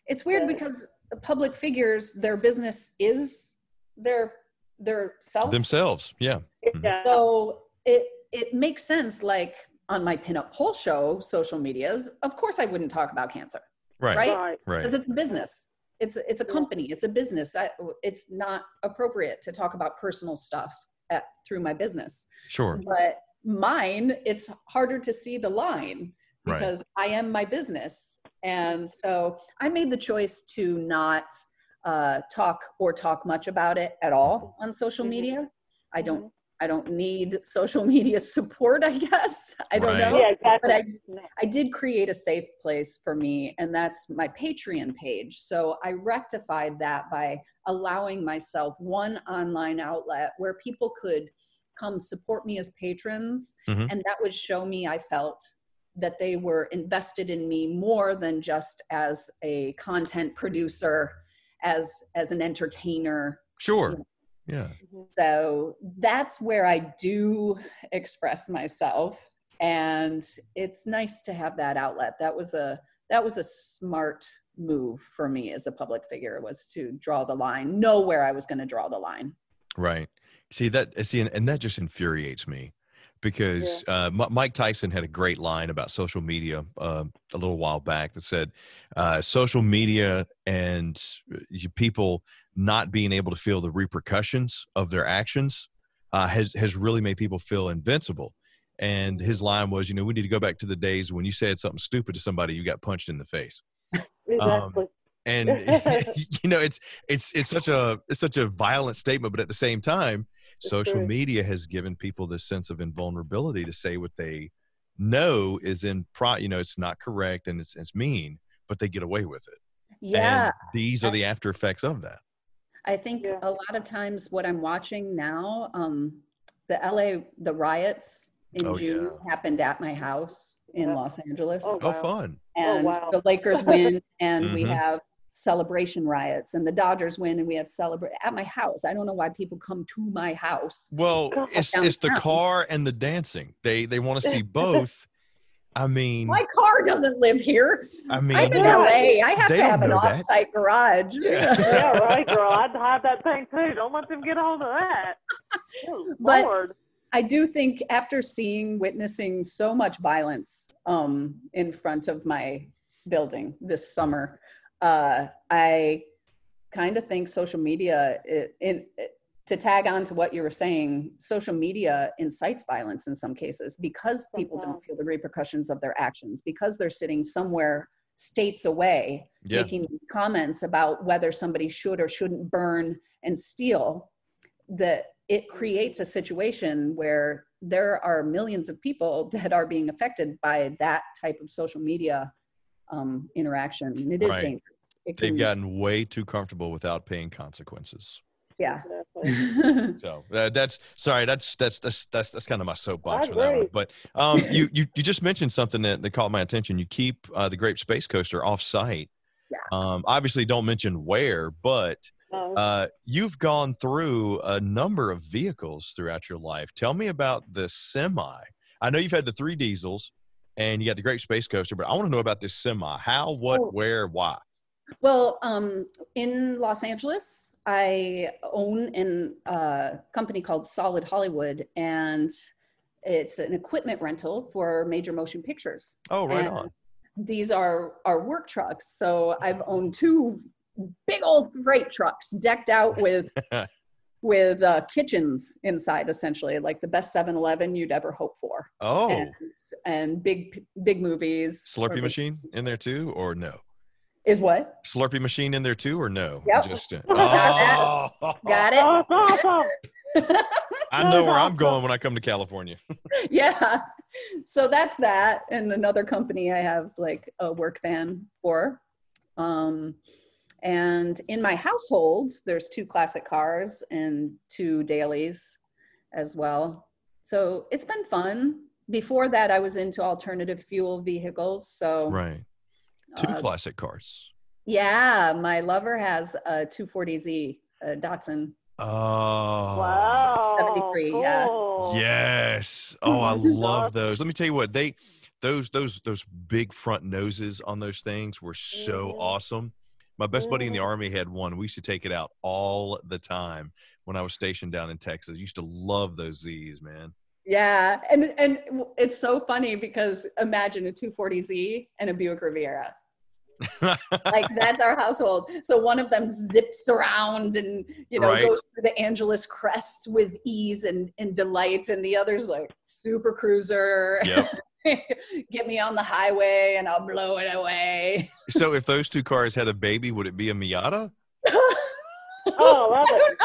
it's weird Yeah. because the public figures their business is their their self Themselves. Yeah. Mhm. Yeah. so it it makes sense like on my Pinup Pole Show social medias of course i wouldn't talk about cancer Right. Right? right. Right. because it's a business it's it's a company it's a business I, it's not appropriate to talk about personal stuff at, through my business Sure. but mine it's harder to see the line Right. because i am my business and so i made the choice to not uh, talk or talk much about it at all on social Mhm. media i don't i don't need social media support i guess i don't Right. know Yeah, exactly. but I- I did create a safe place for me, and that's my Patreon page. So I rectified that by allowing myself one online outlet where people could come support me as patrons, Mhm. and that would show me I felt that they were invested in me more than just as a content producer, as as an entertainer. Sure. Yeah. Mm-hmm. So that's where I do express myself and it's nice to have that outlet. That was a that was a smart move for me as a public figure was to draw the line, know where I was going to draw the line. Right. See that see and, and that just infuriates me because yeah. uh, M- Mike Tyson had a great line about social media uh, a little while back that said uh, social media and uh, people not being able to feel the repercussions of their actions uh, has has really made people feel invincible. And his line was, you know, we need to go back to the days when you said something stupid to somebody, you got punched in the face. Exactly. Um, and you know, it's it's it's such a it's such a violent statement, but at the same time, social media has given people this sense of invulnerability to say what they know is in pro you know it's not correct and it's, it's mean but they get away with it yeah and these are the after effects of that i think yeah. a lot of times what i'm watching now um the la the riots in oh, june yeah. happened at my house in yeah. los angeles oh, oh wow. oh fun and oh, wow. the lakers win and mm-hmm. we have celebration riots and the Dodgers win and we have celebrate at my house. I don't know why people come to my house. Well, it's, it's the car and the dancing. They they want to see both. I mean, my car doesn't live here. I mean, I'm in LA. I have to have an offsite garage. Yeah. yeah, right, girl. I'd have that thing too. Don't let them get a hold of that. Oh, but Lord. I do think after seeing, witnessing so much violence um, in front of my building this summer, uh, I kind of think social media, it, in, it, to tag on to what you were saying, social media incites violence in some cases because people don't feel the repercussions of their actions, because they're sitting somewhere states away yeah. making comments about whether somebody should or shouldn't burn and steal that it creates a situation where there are millions of people that are being affected by that type of social media um, interaction. It is right. dangerous. It They've gotten way too comfortable without paying consequences. Yeah. so uh, that's sorry. That's that's that's that's, that's kind of my soapbox for that one. But um, you, you you just mentioned something that, that caught my attention. You keep uh, the Grape Space Coaster off site. Yeah. Um, obviously, don't mention where, but uh, you've gone through a number of vehicles throughout your life. Tell me about the semi. I know you've had the three diesels and you got the Great Space Coaster. But I want to know about this semi. How, what, oh. where, why? Well, um, in Los Angeles, I own a uh, company called Solid Hollywood, and it's an equipment rental for major motion pictures. Oh, right and on. These are our work trucks. So I've owned two big old freight trucks decked out with with uh, kitchens inside essentially like the best 7-eleven you'd ever hope for oh and, and big big movies slurpee machine in there too or no is what slurpee machine in there too or no yep. just got, oh. got it i know where i'm going when i come to california yeah so that's that and another company i have like a work van for um and in my household, there's two classic cars and two dailies as well. So it's been fun. Before that, I was into alternative fuel vehicles. So right, two uh, classic cars. Yeah, my lover has a 240Z, a Datsun. Oh, wow, 73. Cool. Yeah. Yes. Oh, I love those. Let me tell you what they those those those big front noses on those things were so mm-hmm. awesome my best buddy in the army had one. We used to take it out all the time when I was stationed down in Texas. I used to love those Z's, man. Yeah, and and it's so funny because imagine a 240Z and a Buick Riviera. like that's our household. So one of them zips around and you know right. goes through the Angeles crest with ease and, and delight, and the other's like super cruiser. Yep. get me on the highway and I'll blow it away. so if those two cars had a baby, would it be a Miata? oh, I love it.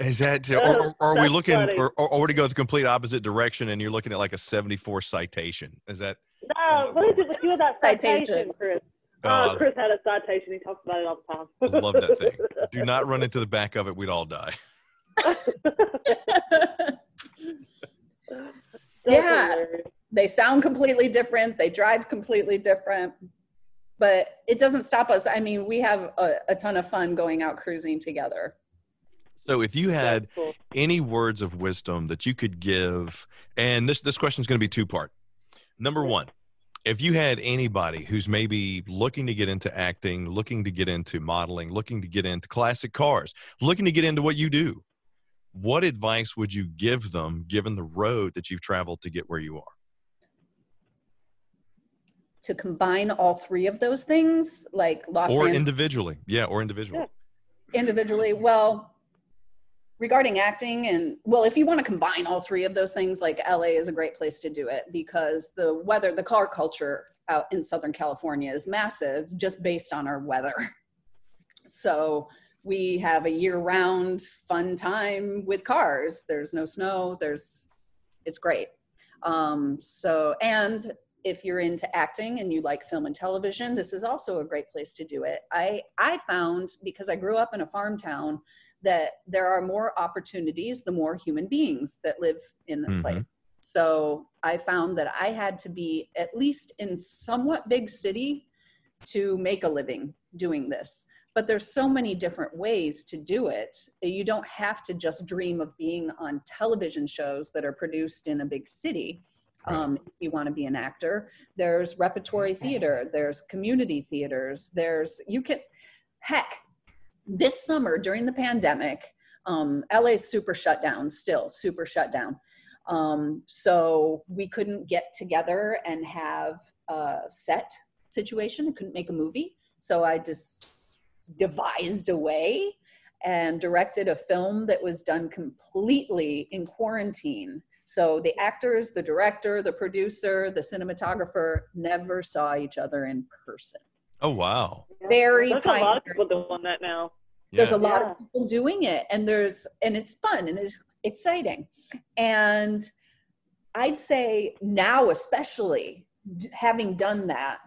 Is that, or, or, or are we looking, or, or, or to go the complete opposite direction and you're looking at like a 74 citation? Is that? No, what is it with you with that citation, citation. Chris? Uh, Chris had a citation. He talks about it all the time. I love that thing. Do not run into the back of it. We'd all die. yeah. they sound completely different, they drive completely different, but it doesn't stop us. I mean, we have a, a ton of fun going out cruising together. So if you had cool. any words of wisdom that you could give, and this this question is going to be two part. Number one, if you had anybody who's maybe looking to get into acting, looking to get into modeling, looking to get into classic cars, looking to get into what you do, what advice would you give them given the road that you've traveled to get where you are? To combine all three of those things, like Los Or Angeles individually. Yeah, or individually. individually, well, regarding acting and well, if you want to combine all three of those things, like LA is a great place to do it because the weather, the car culture out in Southern California is massive just based on our weather. So we have a year-round fun time with cars. There's no snow. There's, it's great. Um, so and if you're into acting and you like film and television, this is also a great place to do it. I I found because I grew up in a farm town that there are more opportunities the more human beings that live in the Mhm. place. So I found that I had to be at least in somewhat big city to make a living doing this. But there's so many different ways to do it. You don't have to just dream of being on television shows that are produced in a big city. Right. Um, if you want to be an actor, there's repertory theater, there's community theaters, there's, you can, heck, this summer during the pandemic, um, is super shut down, still super shut down. Um, so we couldn't get together and have a set situation. I couldn't make a movie. So I just devised a way and directed a film that was done completely in quarantine. So the actors, the director, the producer, the cinematographer never saw each other in person. Oh wow. Very There's a lot of people doing that now. There's a lot Yeah. of people doing it and there's and it's fun and it's exciting. And I'd say now especially having done that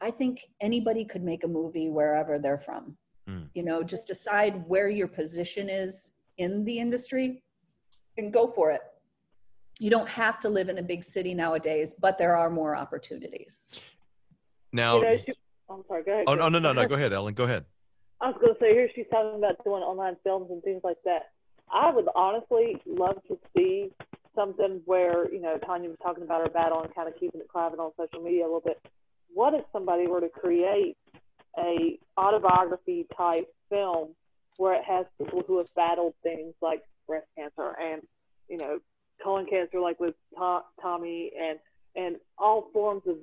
I think anybody could make a movie wherever they're from. Hmm. You know, just decide where your position is in the industry and go for it. You don't have to live in a big city nowadays, but there are more opportunities. Now You know, she, I'm sorry. Go ahead. Oh no no no no go ahead, Ellen. Go ahead. I was going to say here she's talking about doing online films and things like that. I would honestly love to see something where you know Tonya was talking about her battle and kind of keeping it private on social media a little bit. What if somebody were to create a autobiography type film where it has people who have battled things like breast cancer and you know colon cancer, like with To- Tommy, and and all forms of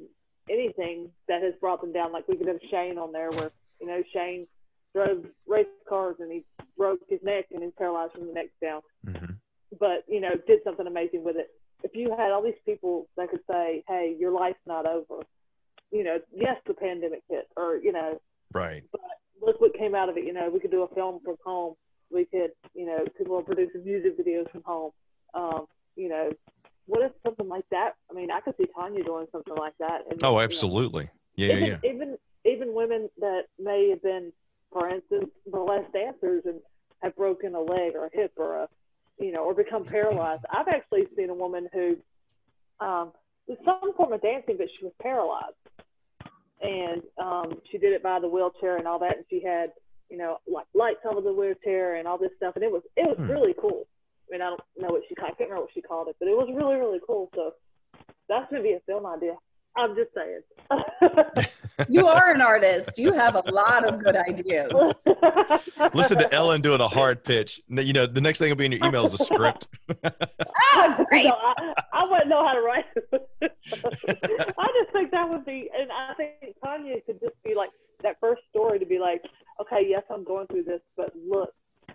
anything that has brought them down. Like we could have Shane on there, where you know Shane drove race cars and he broke his neck and he's paralyzed from the neck down. Mhm. But you know, did something amazing with it. If you had all these people that could say, "Hey, your life's not over," you know, yes, the pandemic hit, or you know, Right. But look what came out of it. You know, we could do a film from home. We could, you know, people are producing music videos from home. Um, you know, what if something like that? I mean, I could see Tonya doing something like that. And, Oh, know, absolutely. Yeah, yeah, even, yeah. even even women that may have been, for instance, burlesque dancers and have broken a leg or a hip or a, you know, or become paralyzed. I've actually seen a woman who um, was some form of dancing, but she was paralyzed, and um, she did it by the wheelchair and all that, and she had, you know, like lights over the wheelchair and all this stuff, and it was it was Hmm. really cool. I mean, I don't know what she I can't remember what she called it, but it was really really cool. So that's gonna be a film idea. I'm just saying. You are an artist. You have a lot of good ideas. Listen to Ellen doing a hard pitch. You know, the next thing will be in your email is a script. Ah, great. No, I, I wouldn't know how to write. I just think that would be, and I think Tonya could just be like that first story to be like, okay, yes, I'm going through this, but look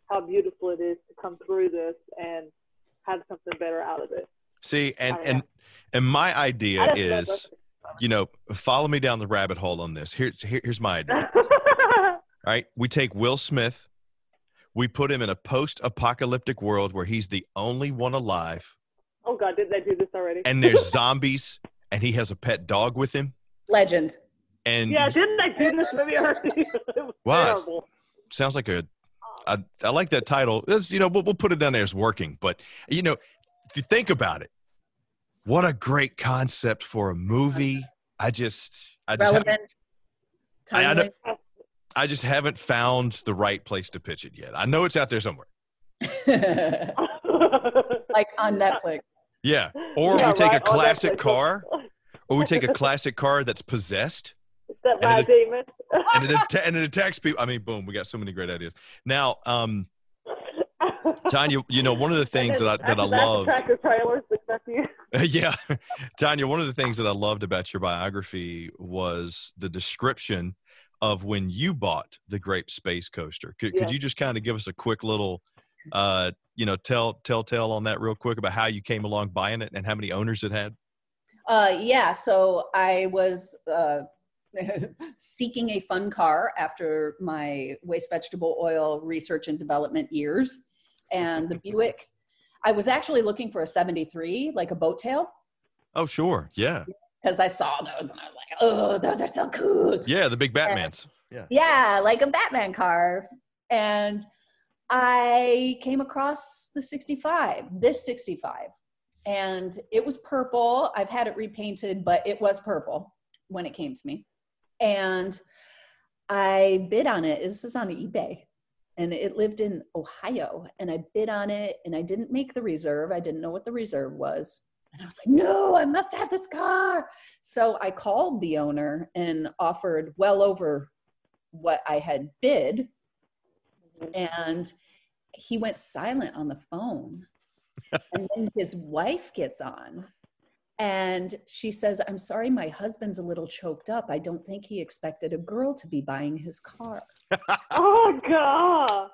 how beautiful it is to come through this and have something better out of it. See, and and and my idea I just is, you know, follow me down the rabbit hole on this. Here's here, here's my idea. All right, we take Will Smith, we put him in a post-apocalyptic world where he's the only one alive, oh God, did they do this already? and there's zombies, and he has a pet dog with him, Legend. and yeah, didn't they do this movie already? Wow, it's- sounds like a I, I like that title It's, you know we'll, we'll put it down there as working but you know if you think about it What a great concept for a movie. I just, I just, haven't, Relevant. I- I. I just haven't found the right place to pitch it yet. I know it's out there somewhere. like on Netflix. Yeah. Or Yeah, we take right, a classic car, or we take a classic car that's possessed That And my it- demon. and it, atta- and it attacks people. I mean, boom, we got so many great ideas. Now, um, Tonya, you know, one of the things that I, that I After that, the loved. Tractor trailers, the stuff you. yeah. Tonya, one of the things that I loved about your biography was the description of when you bought the Grape Space Coaster. Could, Yeah. could you just kind of give us a quick little, uh, you know, tell tell tell on that real quick about how you came along buying it and how many owners it had? Uh, yeah, so I was uh, seeking a fun car after my waste vegetable oil research and development years. And the Buick, I was actually looking for a 73, like a boat tail, Oh, sure. Yeah. because I saw those and I was like, oh, those are so cool. Yeah. The big Batmans. Yeah. Yeah, like a Batman car. And I came across the 65, this 65. And it was purple. I've had it repainted, but it was purple when it came to me. And I bid on it. This is on eBay. And it lived in Ohio. And I bid on it and I didn't make the reserve. I didn't know what the reserve was. And I was like, no, I must have this car. So I called the owner and offered well over what I had bid. And he went silent on the phone. and then his wife gets on and she says, I'm sorry, my husband's a little choked up. I don't think he expected a girl to be buying his car. Oh god!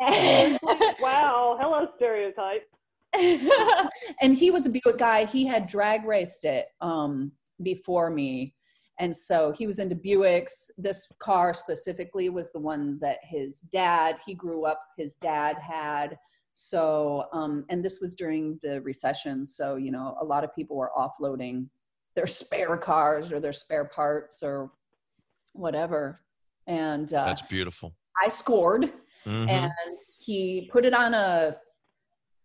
Wow. Hello, stereotype. and he was a Buick guy. He had drag raced it um, before me. And so he was into Buicks. This car specifically was the one that his dad, he grew up, his dad had. So, um, and this was during the recession. So, you know, a lot of people were offloading their spare cars or their spare parts or whatever. And uh, That's beautiful. I scored Mhm. and he put it on a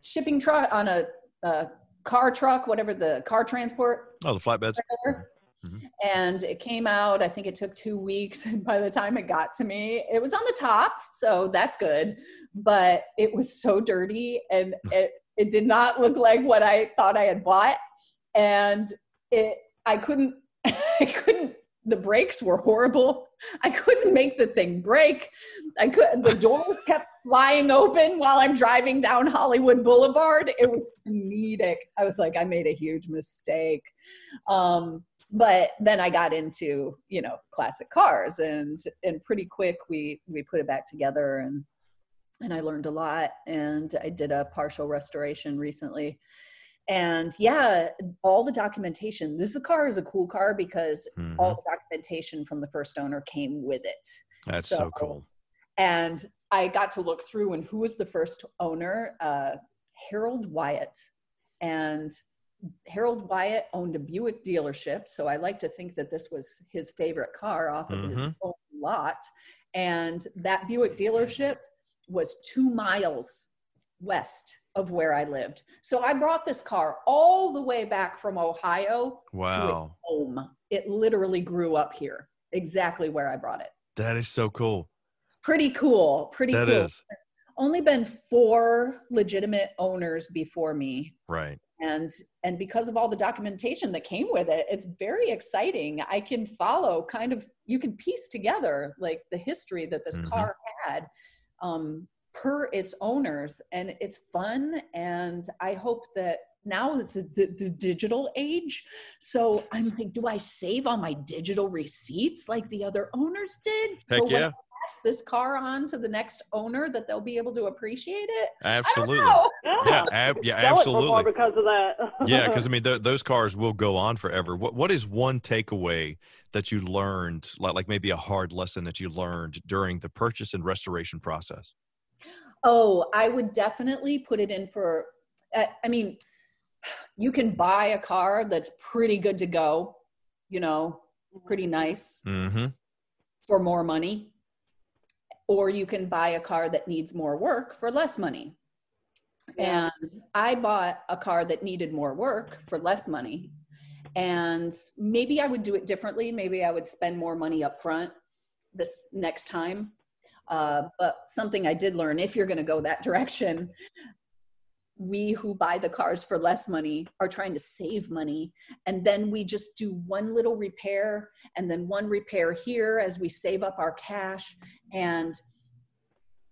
shipping truck on a, a car truck whatever the car transport oh, the flatbeds. trailer. Mhm. and it came out i think it took two weeks and by the time it got to me it was on the top so that's good but it was so dirty and it, it did not look like what i thought i had bought. And it i couldn't i couldn't the brakes were horrible. I couldn't make the thing break. I could the doors kept flying open while i'm driving down hollywood boulevard. It was comedic. I was like i made a huge mistake. Um but then i got into you know classic cars and and pretty quick we we put it back together and and i learned a lot and i did a partial restoration recently and yeah all the documentation this car is a cool car because Mhm. all the documentation from the first owner came with it That's so, so- cool. and I got to look through and who was the first owner, uh, Harold Wyatt. And Harold Wyatt owned a Buick dealership, so I like to think that this was his favorite car off of his Mhm. own lot. And that Buick dealership was two miles west of where I lived. So I brought this car all the way back from Ohio to Wow. its home. It literally grew up here, exactly where I brought it. That is so cool. It's pretty cool. Pretty That cool. is. Only been four legitimate owners before me. Right. And and because of all the documentation that came with it, it's very exciting. I can follow kind of you can piece together like the history that this Mhm. car had um, per its owners, and it's fun. And I hope that now it's the, the digital age. So I'm like, do I save all my digital receipts like the other owners did? Heck so yeah. I pass this car on to the next owner, that they'll be able to appreciate it. Absolutely. Oh, Yeah, ab- yeah, Sell it absolutely. because of that. yeah, because I mean, th- those cars will go on forever. What What is one takeaway that you learned, like like maybe a hard lesson that you learned during the purchase and restoration process? Oh, I would definitely put it in for. uh, I mean, you can buy a car that's pretty good to go, you know, pretty nice Mm-hmm. for more money, or you can buy a car that needs more work for less money. and I bought a car that needed more work for less money. And maybe I would do it differently. Maybe I would spend more money up front this next time. Uh, but something I did learn if you're going to go that direction, we who buy the cars for less money are trying to save money. And then we just do one little repair and then one repair here as we save up our cash. And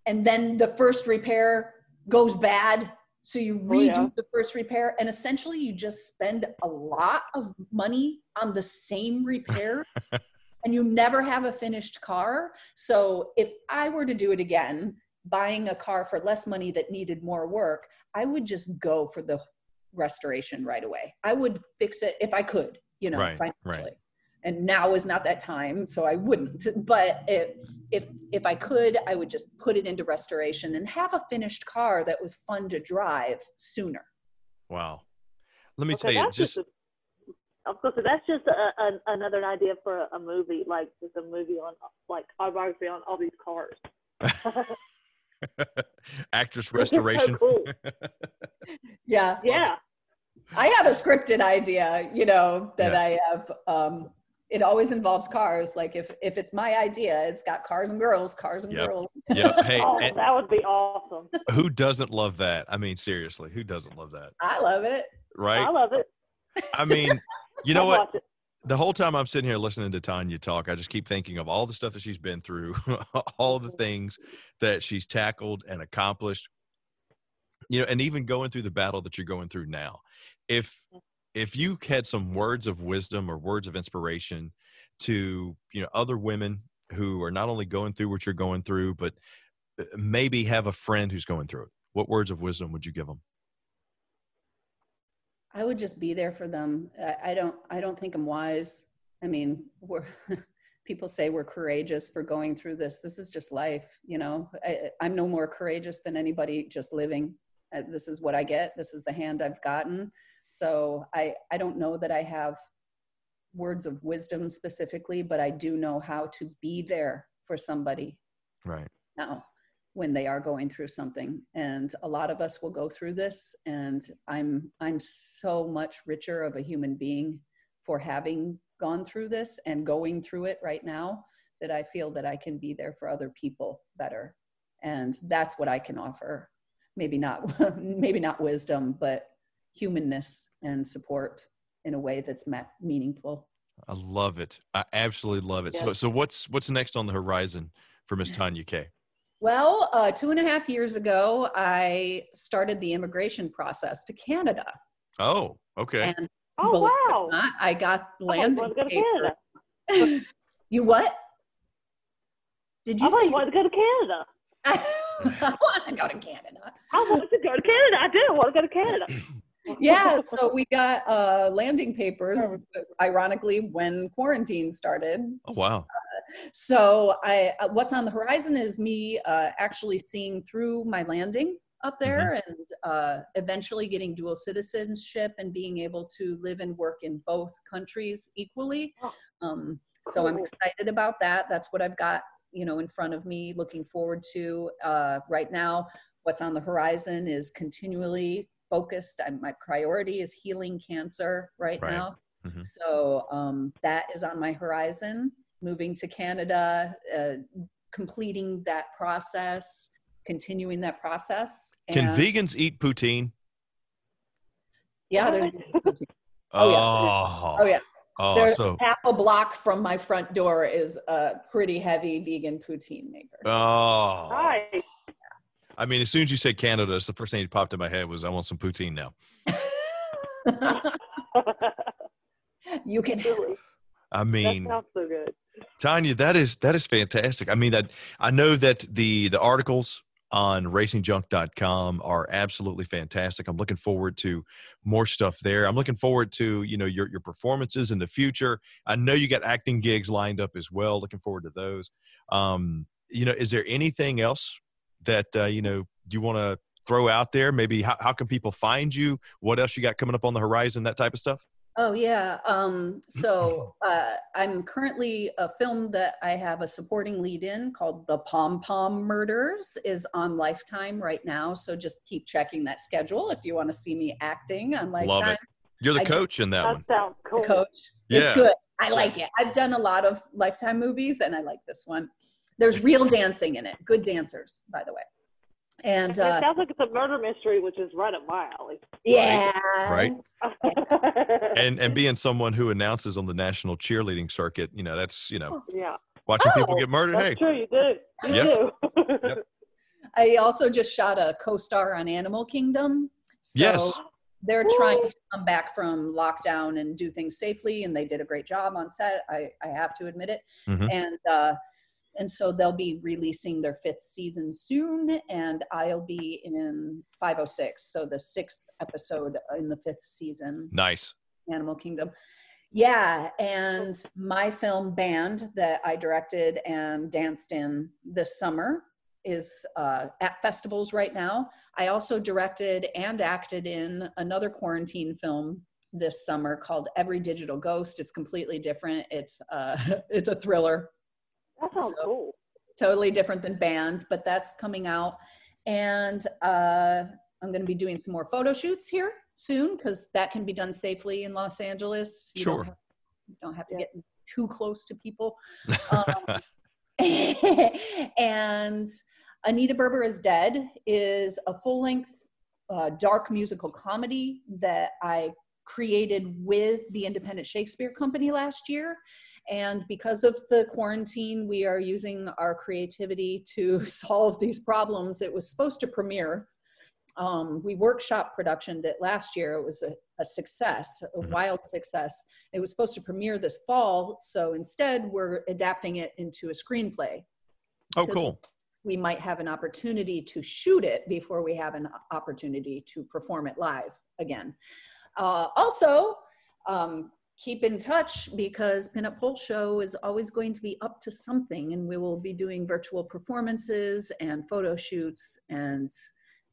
and then the first repair goes bad so you redo oh, yeah. the first repair and essentially you just spend a lot of money on the same repair and you never have a finished car so if i were to do it again buying a car for less money that needed more work i would just go for the restoration right away. I would fix it if i could you know right, financially. Right and now is not that time so i wouldn't. But if if if i could i would just put it into restoration and have a finished car that was fun to drive sooner. Wow. Let me okay, tell you just, just of course that's just a, a, another idea for a, movie like just a movie on like autobiography on all these cars actress restoration cool. yeah yeah I have a scripted idea, you know, that yeah. I have um, it always involves cars. Like if if it's my idea, it's got cars and girls, cars and yep. girls. Yeah. Hey, oh, that would be awesome. Who doesn't love that? I mean, seriously, who doesn't love that? I love it. Right. I love it. I mean, you know what? The whole time I'm sitting here listening to Tonya talk, I just keep thinking of all the stuff that she's been through, all the things that she's tackled and accomplished. You know, and even going through the battle that you're going through now. If if you had some words of wisdom or words of inspiration to you know other women who are not only going through what you're going through but uh, maybe have a friend who's going through it what words of wisdom would you give them i would just be there for them. I, I don't i don't think i'm wise. I mean we're people say we're courageous for going through this. This is just life you know? I, i'm no more courageous than anybody just living. Uh, this is what i get. This is the hand i've gotten. So I, I don't know that I have words of wisdom specifically, but I do know how to be there for somebody. Right. Now, when they are going through something. And a lot of us will go through this. And I'm I'm so much richer of a human being for having gone through this and going through it right now that I feel that I can be there for other people better. And that's what I can offer. Maybe not maybe not wisdom, but humanness and support in a way that's meaningful. I love it. I absolutely love it. Yeah. So, so what's what's next on the horizon for Miss Tonya Kay? Well, uh, two and a half years ago, I started the immigration process to Canada. Oh, okay. And oh, wow! Not, I got landing paper. you what? Did you I say want to go to Canada? I want to go to Canada. I want to go to Canada. I did want to go to Canada. yeah so we got uh landing papers ironically when quarantine started oh wow uh, so i uh, what's on the horizon is me uh, actually seeing through my landing up there mm-hmm. and uh, eventually getting dual citizenship and being able to live and work in both countries equally oh. um, so i'm excited about that that's what i've got you know in front of me looking forward to uh, right now what's on the horizon is continually focused. I'm, my priority is healing cancer right, right. now. Mm-hmm. So um, that is on my horizon. Moving to Canada, uh, completing that process, continuing that process. Can vegans eat poutine? Yeah, there's. oh, yeah. Ah. Oh, yeah. Oh, There's so, half a block from my front door is a pretty heavy vegan poutine maker. Oh, nice. I mean, as soon as you said Canada, it's the first thing that popped in my head was I want some poutine now. you can. I mean, that sounds so good. Tonya, that is that is fantastic. I mean, that I know that the the articles on racingjunk.com are absolutely fantastic. I'm looking forward to more stuff there. I'm looking forward to, you know, your your performances in the future. I know you got acting gigs lined up as well. Looking forward to those. Um, you know, is there anything else that uh, you know you want to throw out there? Maybe how, how can people find you? What else you got coming up on the horizon? That type of stuff. Oh yeah. Um, so uh, I'm currently a film that I have a supporting lead in called The Pom Pom Murders is on Lifetime right now. So just keep checking that schedule if you want to see me acting on Lifetime. Love it. You're the I coach in that That one. sounds cool. Coach. Yeah. It's good. I like it. I've done a lot of Lifetime movies and I like this one. There's real dancing in it. Good dancers, by the way. And it uh, sounds like it's a murder mystery, which is right up my alley. yeah, Right. And and being someone who announces on the national cheerleading circuit, you know, that's you know, yeah, watching people Oh, get murdered. that's Hey, true. You do. You Yep. do. Yep. I also just shot a co-star on Animal Kingdom. So Yes. they're trying to come back from lockdown and do things safely, and they did a great job on set. I, I have to admit it. Mhm. And uh, and so they'll be releasing their fifth season soon, and I'll be in 506, so the sixth episode in the fifth season. nice. Animal Kingdom. Yeah, and my film Band that I directed and danced in this summer is uh, at festivals right now. I also directed and acted in another quarantine film this summer called Every Digital Ghost. It's completely different. It's uh, it's a thriller That sounds So- cool. totally different than band, but that's coming out. And uh, I'm going to be doing some more photo shoots here soon because that can be done safely in Los Angeles. You Sure. Don't have, you don't have to Yeah. get too close to people. Um, and Anita Berber is Dead is a full length uh, dark musical comedy that I created with the Independent Shakespeare Company last year. And because of the quarantine, we are using our creativity to solve these problems. It was supposed to premiere. Um, we workshop production that last year it was a, a success, a Mhm. wild success. It was supposed to premiere this fall, so instead we're adapting it into a screenplay Oh, cool. we might have an opportunity to shoot it before we have an opportunity to perform it live again. Uh, also, um, keep in touch because Pinup Pole Show is always going to be up to something, and we will be doing virtual performances and photo shoots and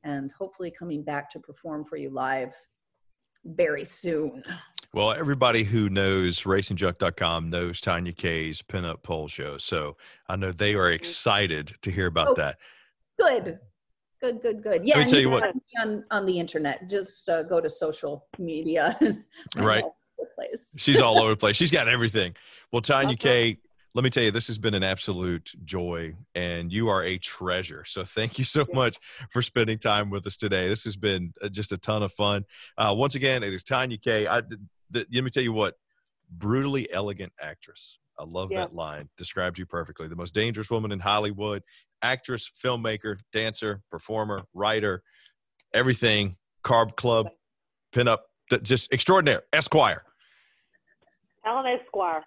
and hopefully coming back to perform for you live very soon. Well, everybody who knows racingjunk.com knows Tonya Kay's pinup pole show. So I know they are excited to hear about Oh, that. Good. Good, good, good. Yeah, Let me tell you you what. on on the internet. Just uh, go to social media. I'm Right. all over the place. She's all over the place. She's got everything. Well, Tonya Okay. Kay, let me tell you, this has been an absolute joy, and you are a treasure. So thank you so much for spending time with us today. This has been uh, just a ton of fun. Uh, once again, it is Tonya Kay. I, the, let me tell you what, brutally elegant actress. I love Yeah. that line. Described you perfectly. The most dangerous woman in Hollywood. Actress, filmmaker, dancer, performer, writer, everything. Carb Club, pinup, just extraordinaire. Esquire. Alan Esquire.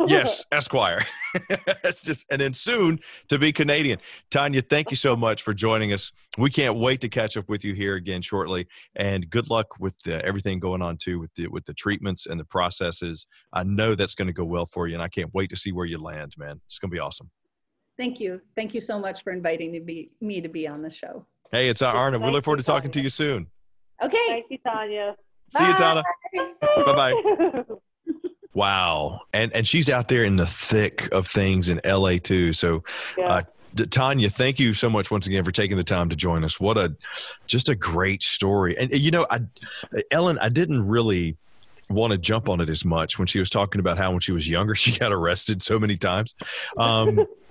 yes, Esquire. That's just, and then soon to be Canadian. Tonya, thank you so much for joining us. We can't wait to catch up with you here again shortly. And good luck with uh, everything going on too with the with the treatments and the processes. I know that's going to go well for you, and I can't wait to see where you land, man. It's going to be awesome. Thank you. Thank you so much for inviting me to be, me to be on the show. Hey, it's our honor. We look forward to talking to you soon. Okay. Thank you, Tonya. See you, Tana. Bye. Bye bye. Wow, and and she's out there in the thick of things in LA too. So yeah. Uh, Tonya, thank you so much once again for taking the time to join us. What a just a great story. And, and, you know, I Ellen, I didn't really want to jump on it as much when she was talking about how when she was younger she got arrested so many times. Um,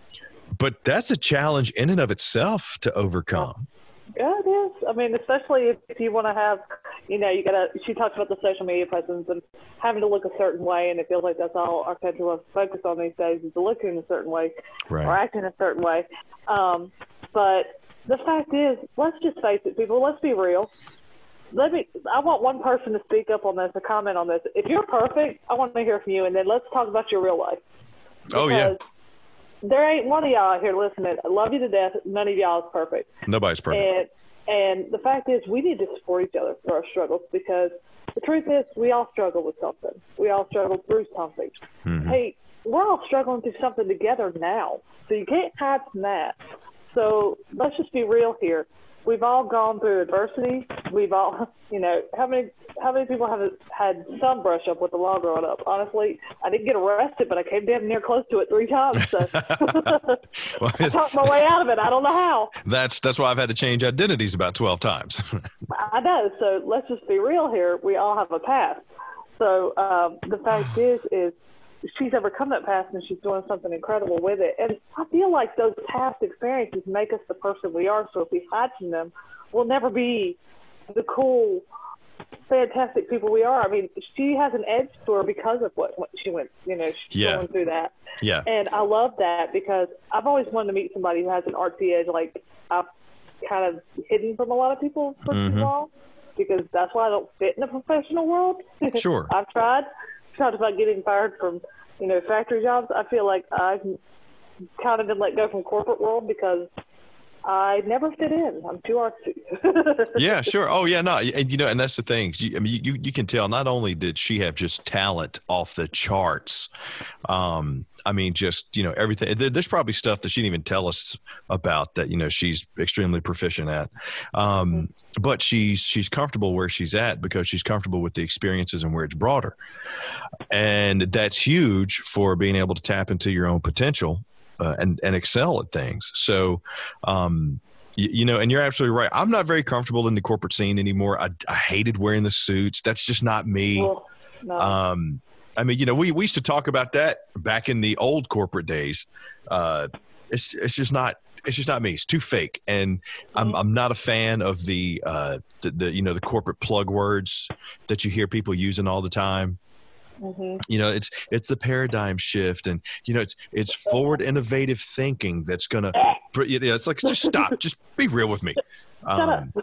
but that's a challenge in and of itself to overcome. Yeah, it is. I mean, especially if, if you want to have, you know, you got to, she talks about the social media presence and having to look a certain way. And it feels like that's all our country wants to focus on these days is to look in a certain way or Right. act in a certain way. Um, but the fact is, let's just face it, people, let's be real. Let me, I want one person to speak up on this, to comment on this. If you're perfect, I want to hear from you. And then let's talk about your real life. Oh yeah, Because There ain't one of y'all out here listening. I love you to death. None of y'all is perfect. nobody's perfect. And and the fact is, we need to support each other through our struggles because the truth is, we all struggle with something. We all struggle through something. Mhm. Hey, we're all struggling through something together now, so you can't hide from that. So let's just be real here. We've all gone through adversity. We've all, you know, how many how many people have had some brush up with the law growing up? Honestly, I didn't get arrested, but I came damn near close to it three times. So well, I talked my way out of it. I don't know how. That's that's why I've had to change identities about twelve times. I know. So let's just be real here. We all have a past. So um, the fact is, is she's overcome that past and she's doing something incredible with it. And I feel like those past experiences make us the person we are. So if we hide from them, we'll never be the cool, fantastic people we are. I mean, she has an edge to her because of what, what she went, you know, she's yeah. going through that. Yeah. And I love that because I've always wanted to meet somebody who has an artsy edge. Like I've kind of hidden from a lot of people, 1st mm-hmm. of all, because that's why I don't fit in the professional world. Sure. I've tried talked about getting fired from, you know, factory jobs. I feel like I've kind of been let go from corporate world because I never fit in. I'm too artsy. yeah, sure. Oh, yeah, no, and you know, and that's the thing. You, I mean, you you can tell. Not only did she have just talent off the charts, um, I mean, just you know, everything. There's probably stuff that she didn't even tell us about that you know she's extremely proficient at. Um, mm-hmm. But she's she's comfortable where she's at because she's comfortable with the experiences and where it's brought her, and that's huge for being able to tap into your own potential uh, and and excel at things. So, um, you, you, know, and you're absolutely right. I'm not very comfortable in the corporate scene anymore. I, I hated wearing the suits. That's just not me. Well, no. um, I mean, you know, we, we used to talk about that back in the old corporate days. Uh, it's it's just not it's just not me. It's too fake, and I'm mm-hmm. I'm not a fan of the, uh, the the you know the corporate plug words that you hear people using all the time. Mm-hmm. You know, it's it's the paradigm shift, and you know, it's it's forward innovative thinking that's gonna. Put you know, it's like just stop, just be real with me. Um,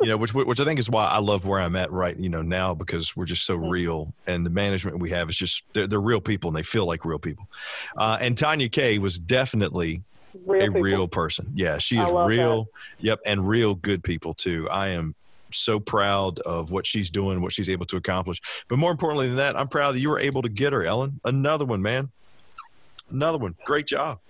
you know, which which I think is why I love where I'm at right, you know, now because we're just so mm-hmm. real, and the management we have is just they're, they're real people and they feel like real people. Uh, and Tonya Kay was definitely real a people. real person. Yeah, she is real. That. Yep, and real good people too. I am so proud of what she's doing, what she's able to accomplish. But more importantly than that, I'm proud that you were able to get her, Ellen. Another one, man. Another one. Great job.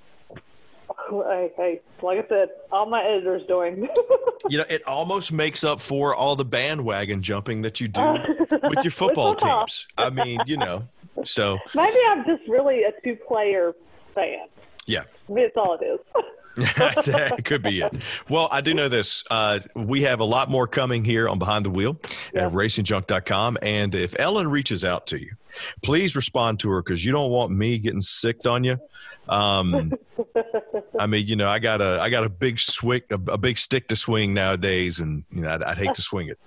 Hey, hey, like I said, all my editors doing. you know, it almost makes up for all the bandwagon jumping that you do with your football teams. I mean, you know, so maybe I'm just really a two-player fan. Yeah, that's all it is. that could be it. Well, I do know this. Uh, we have a lot more coming here on Behind the Wheel yeah. at racingjunk.com. And if Ellen reaches out to you, please respond to her because you don't want me getting sick on you. Um, I mean, you know, I got a I got a big swing, a, a big stick to swing nowadays, and you know, I'd, I'd hate to swing it.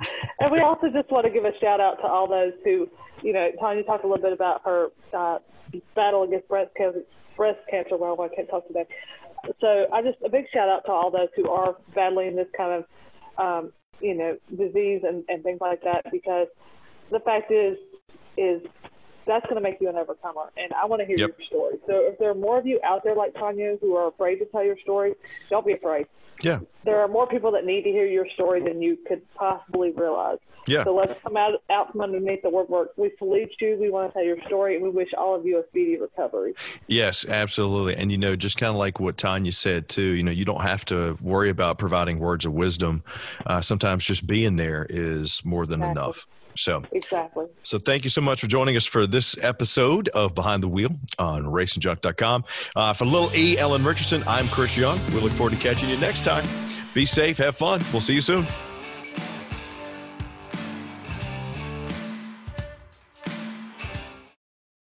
and we also just want to give a shout out to all those who, you know, Tonya talked a little bit about her uh, battle against breast cancer. Breast cancer. Well, I can't talk today so I just a big shout out to all those who are battling this kind of um, you know disease and, and things like that because the fact is is that's going to make you an overcomer. And I want to hear yep. your story. So if there are more of you out there like Tonya who are afraid to tell your story, don't be afraid. Yeah. There are more people that need to hear your story than you could possibly realize. Yeah. So let's come out out from underneath the woodwork. We salute you. We want to tell your story, and we wish all of you a speedy recovery. Yes, absolutely. And you know, just kind of like what Tonya said too. You know, you don't have to worry about providing words of wisdom. Uh, sometimes just being there is more than exactly. enough. So exactly. So thank you so much for joining us for this episode of Behind the Wheel on RacingJunk.com. Uh, for Little E, Ellen Richardson, I'm Chris Young. We look forward to catching you next time. Be safe, have fun. We'll see you soon.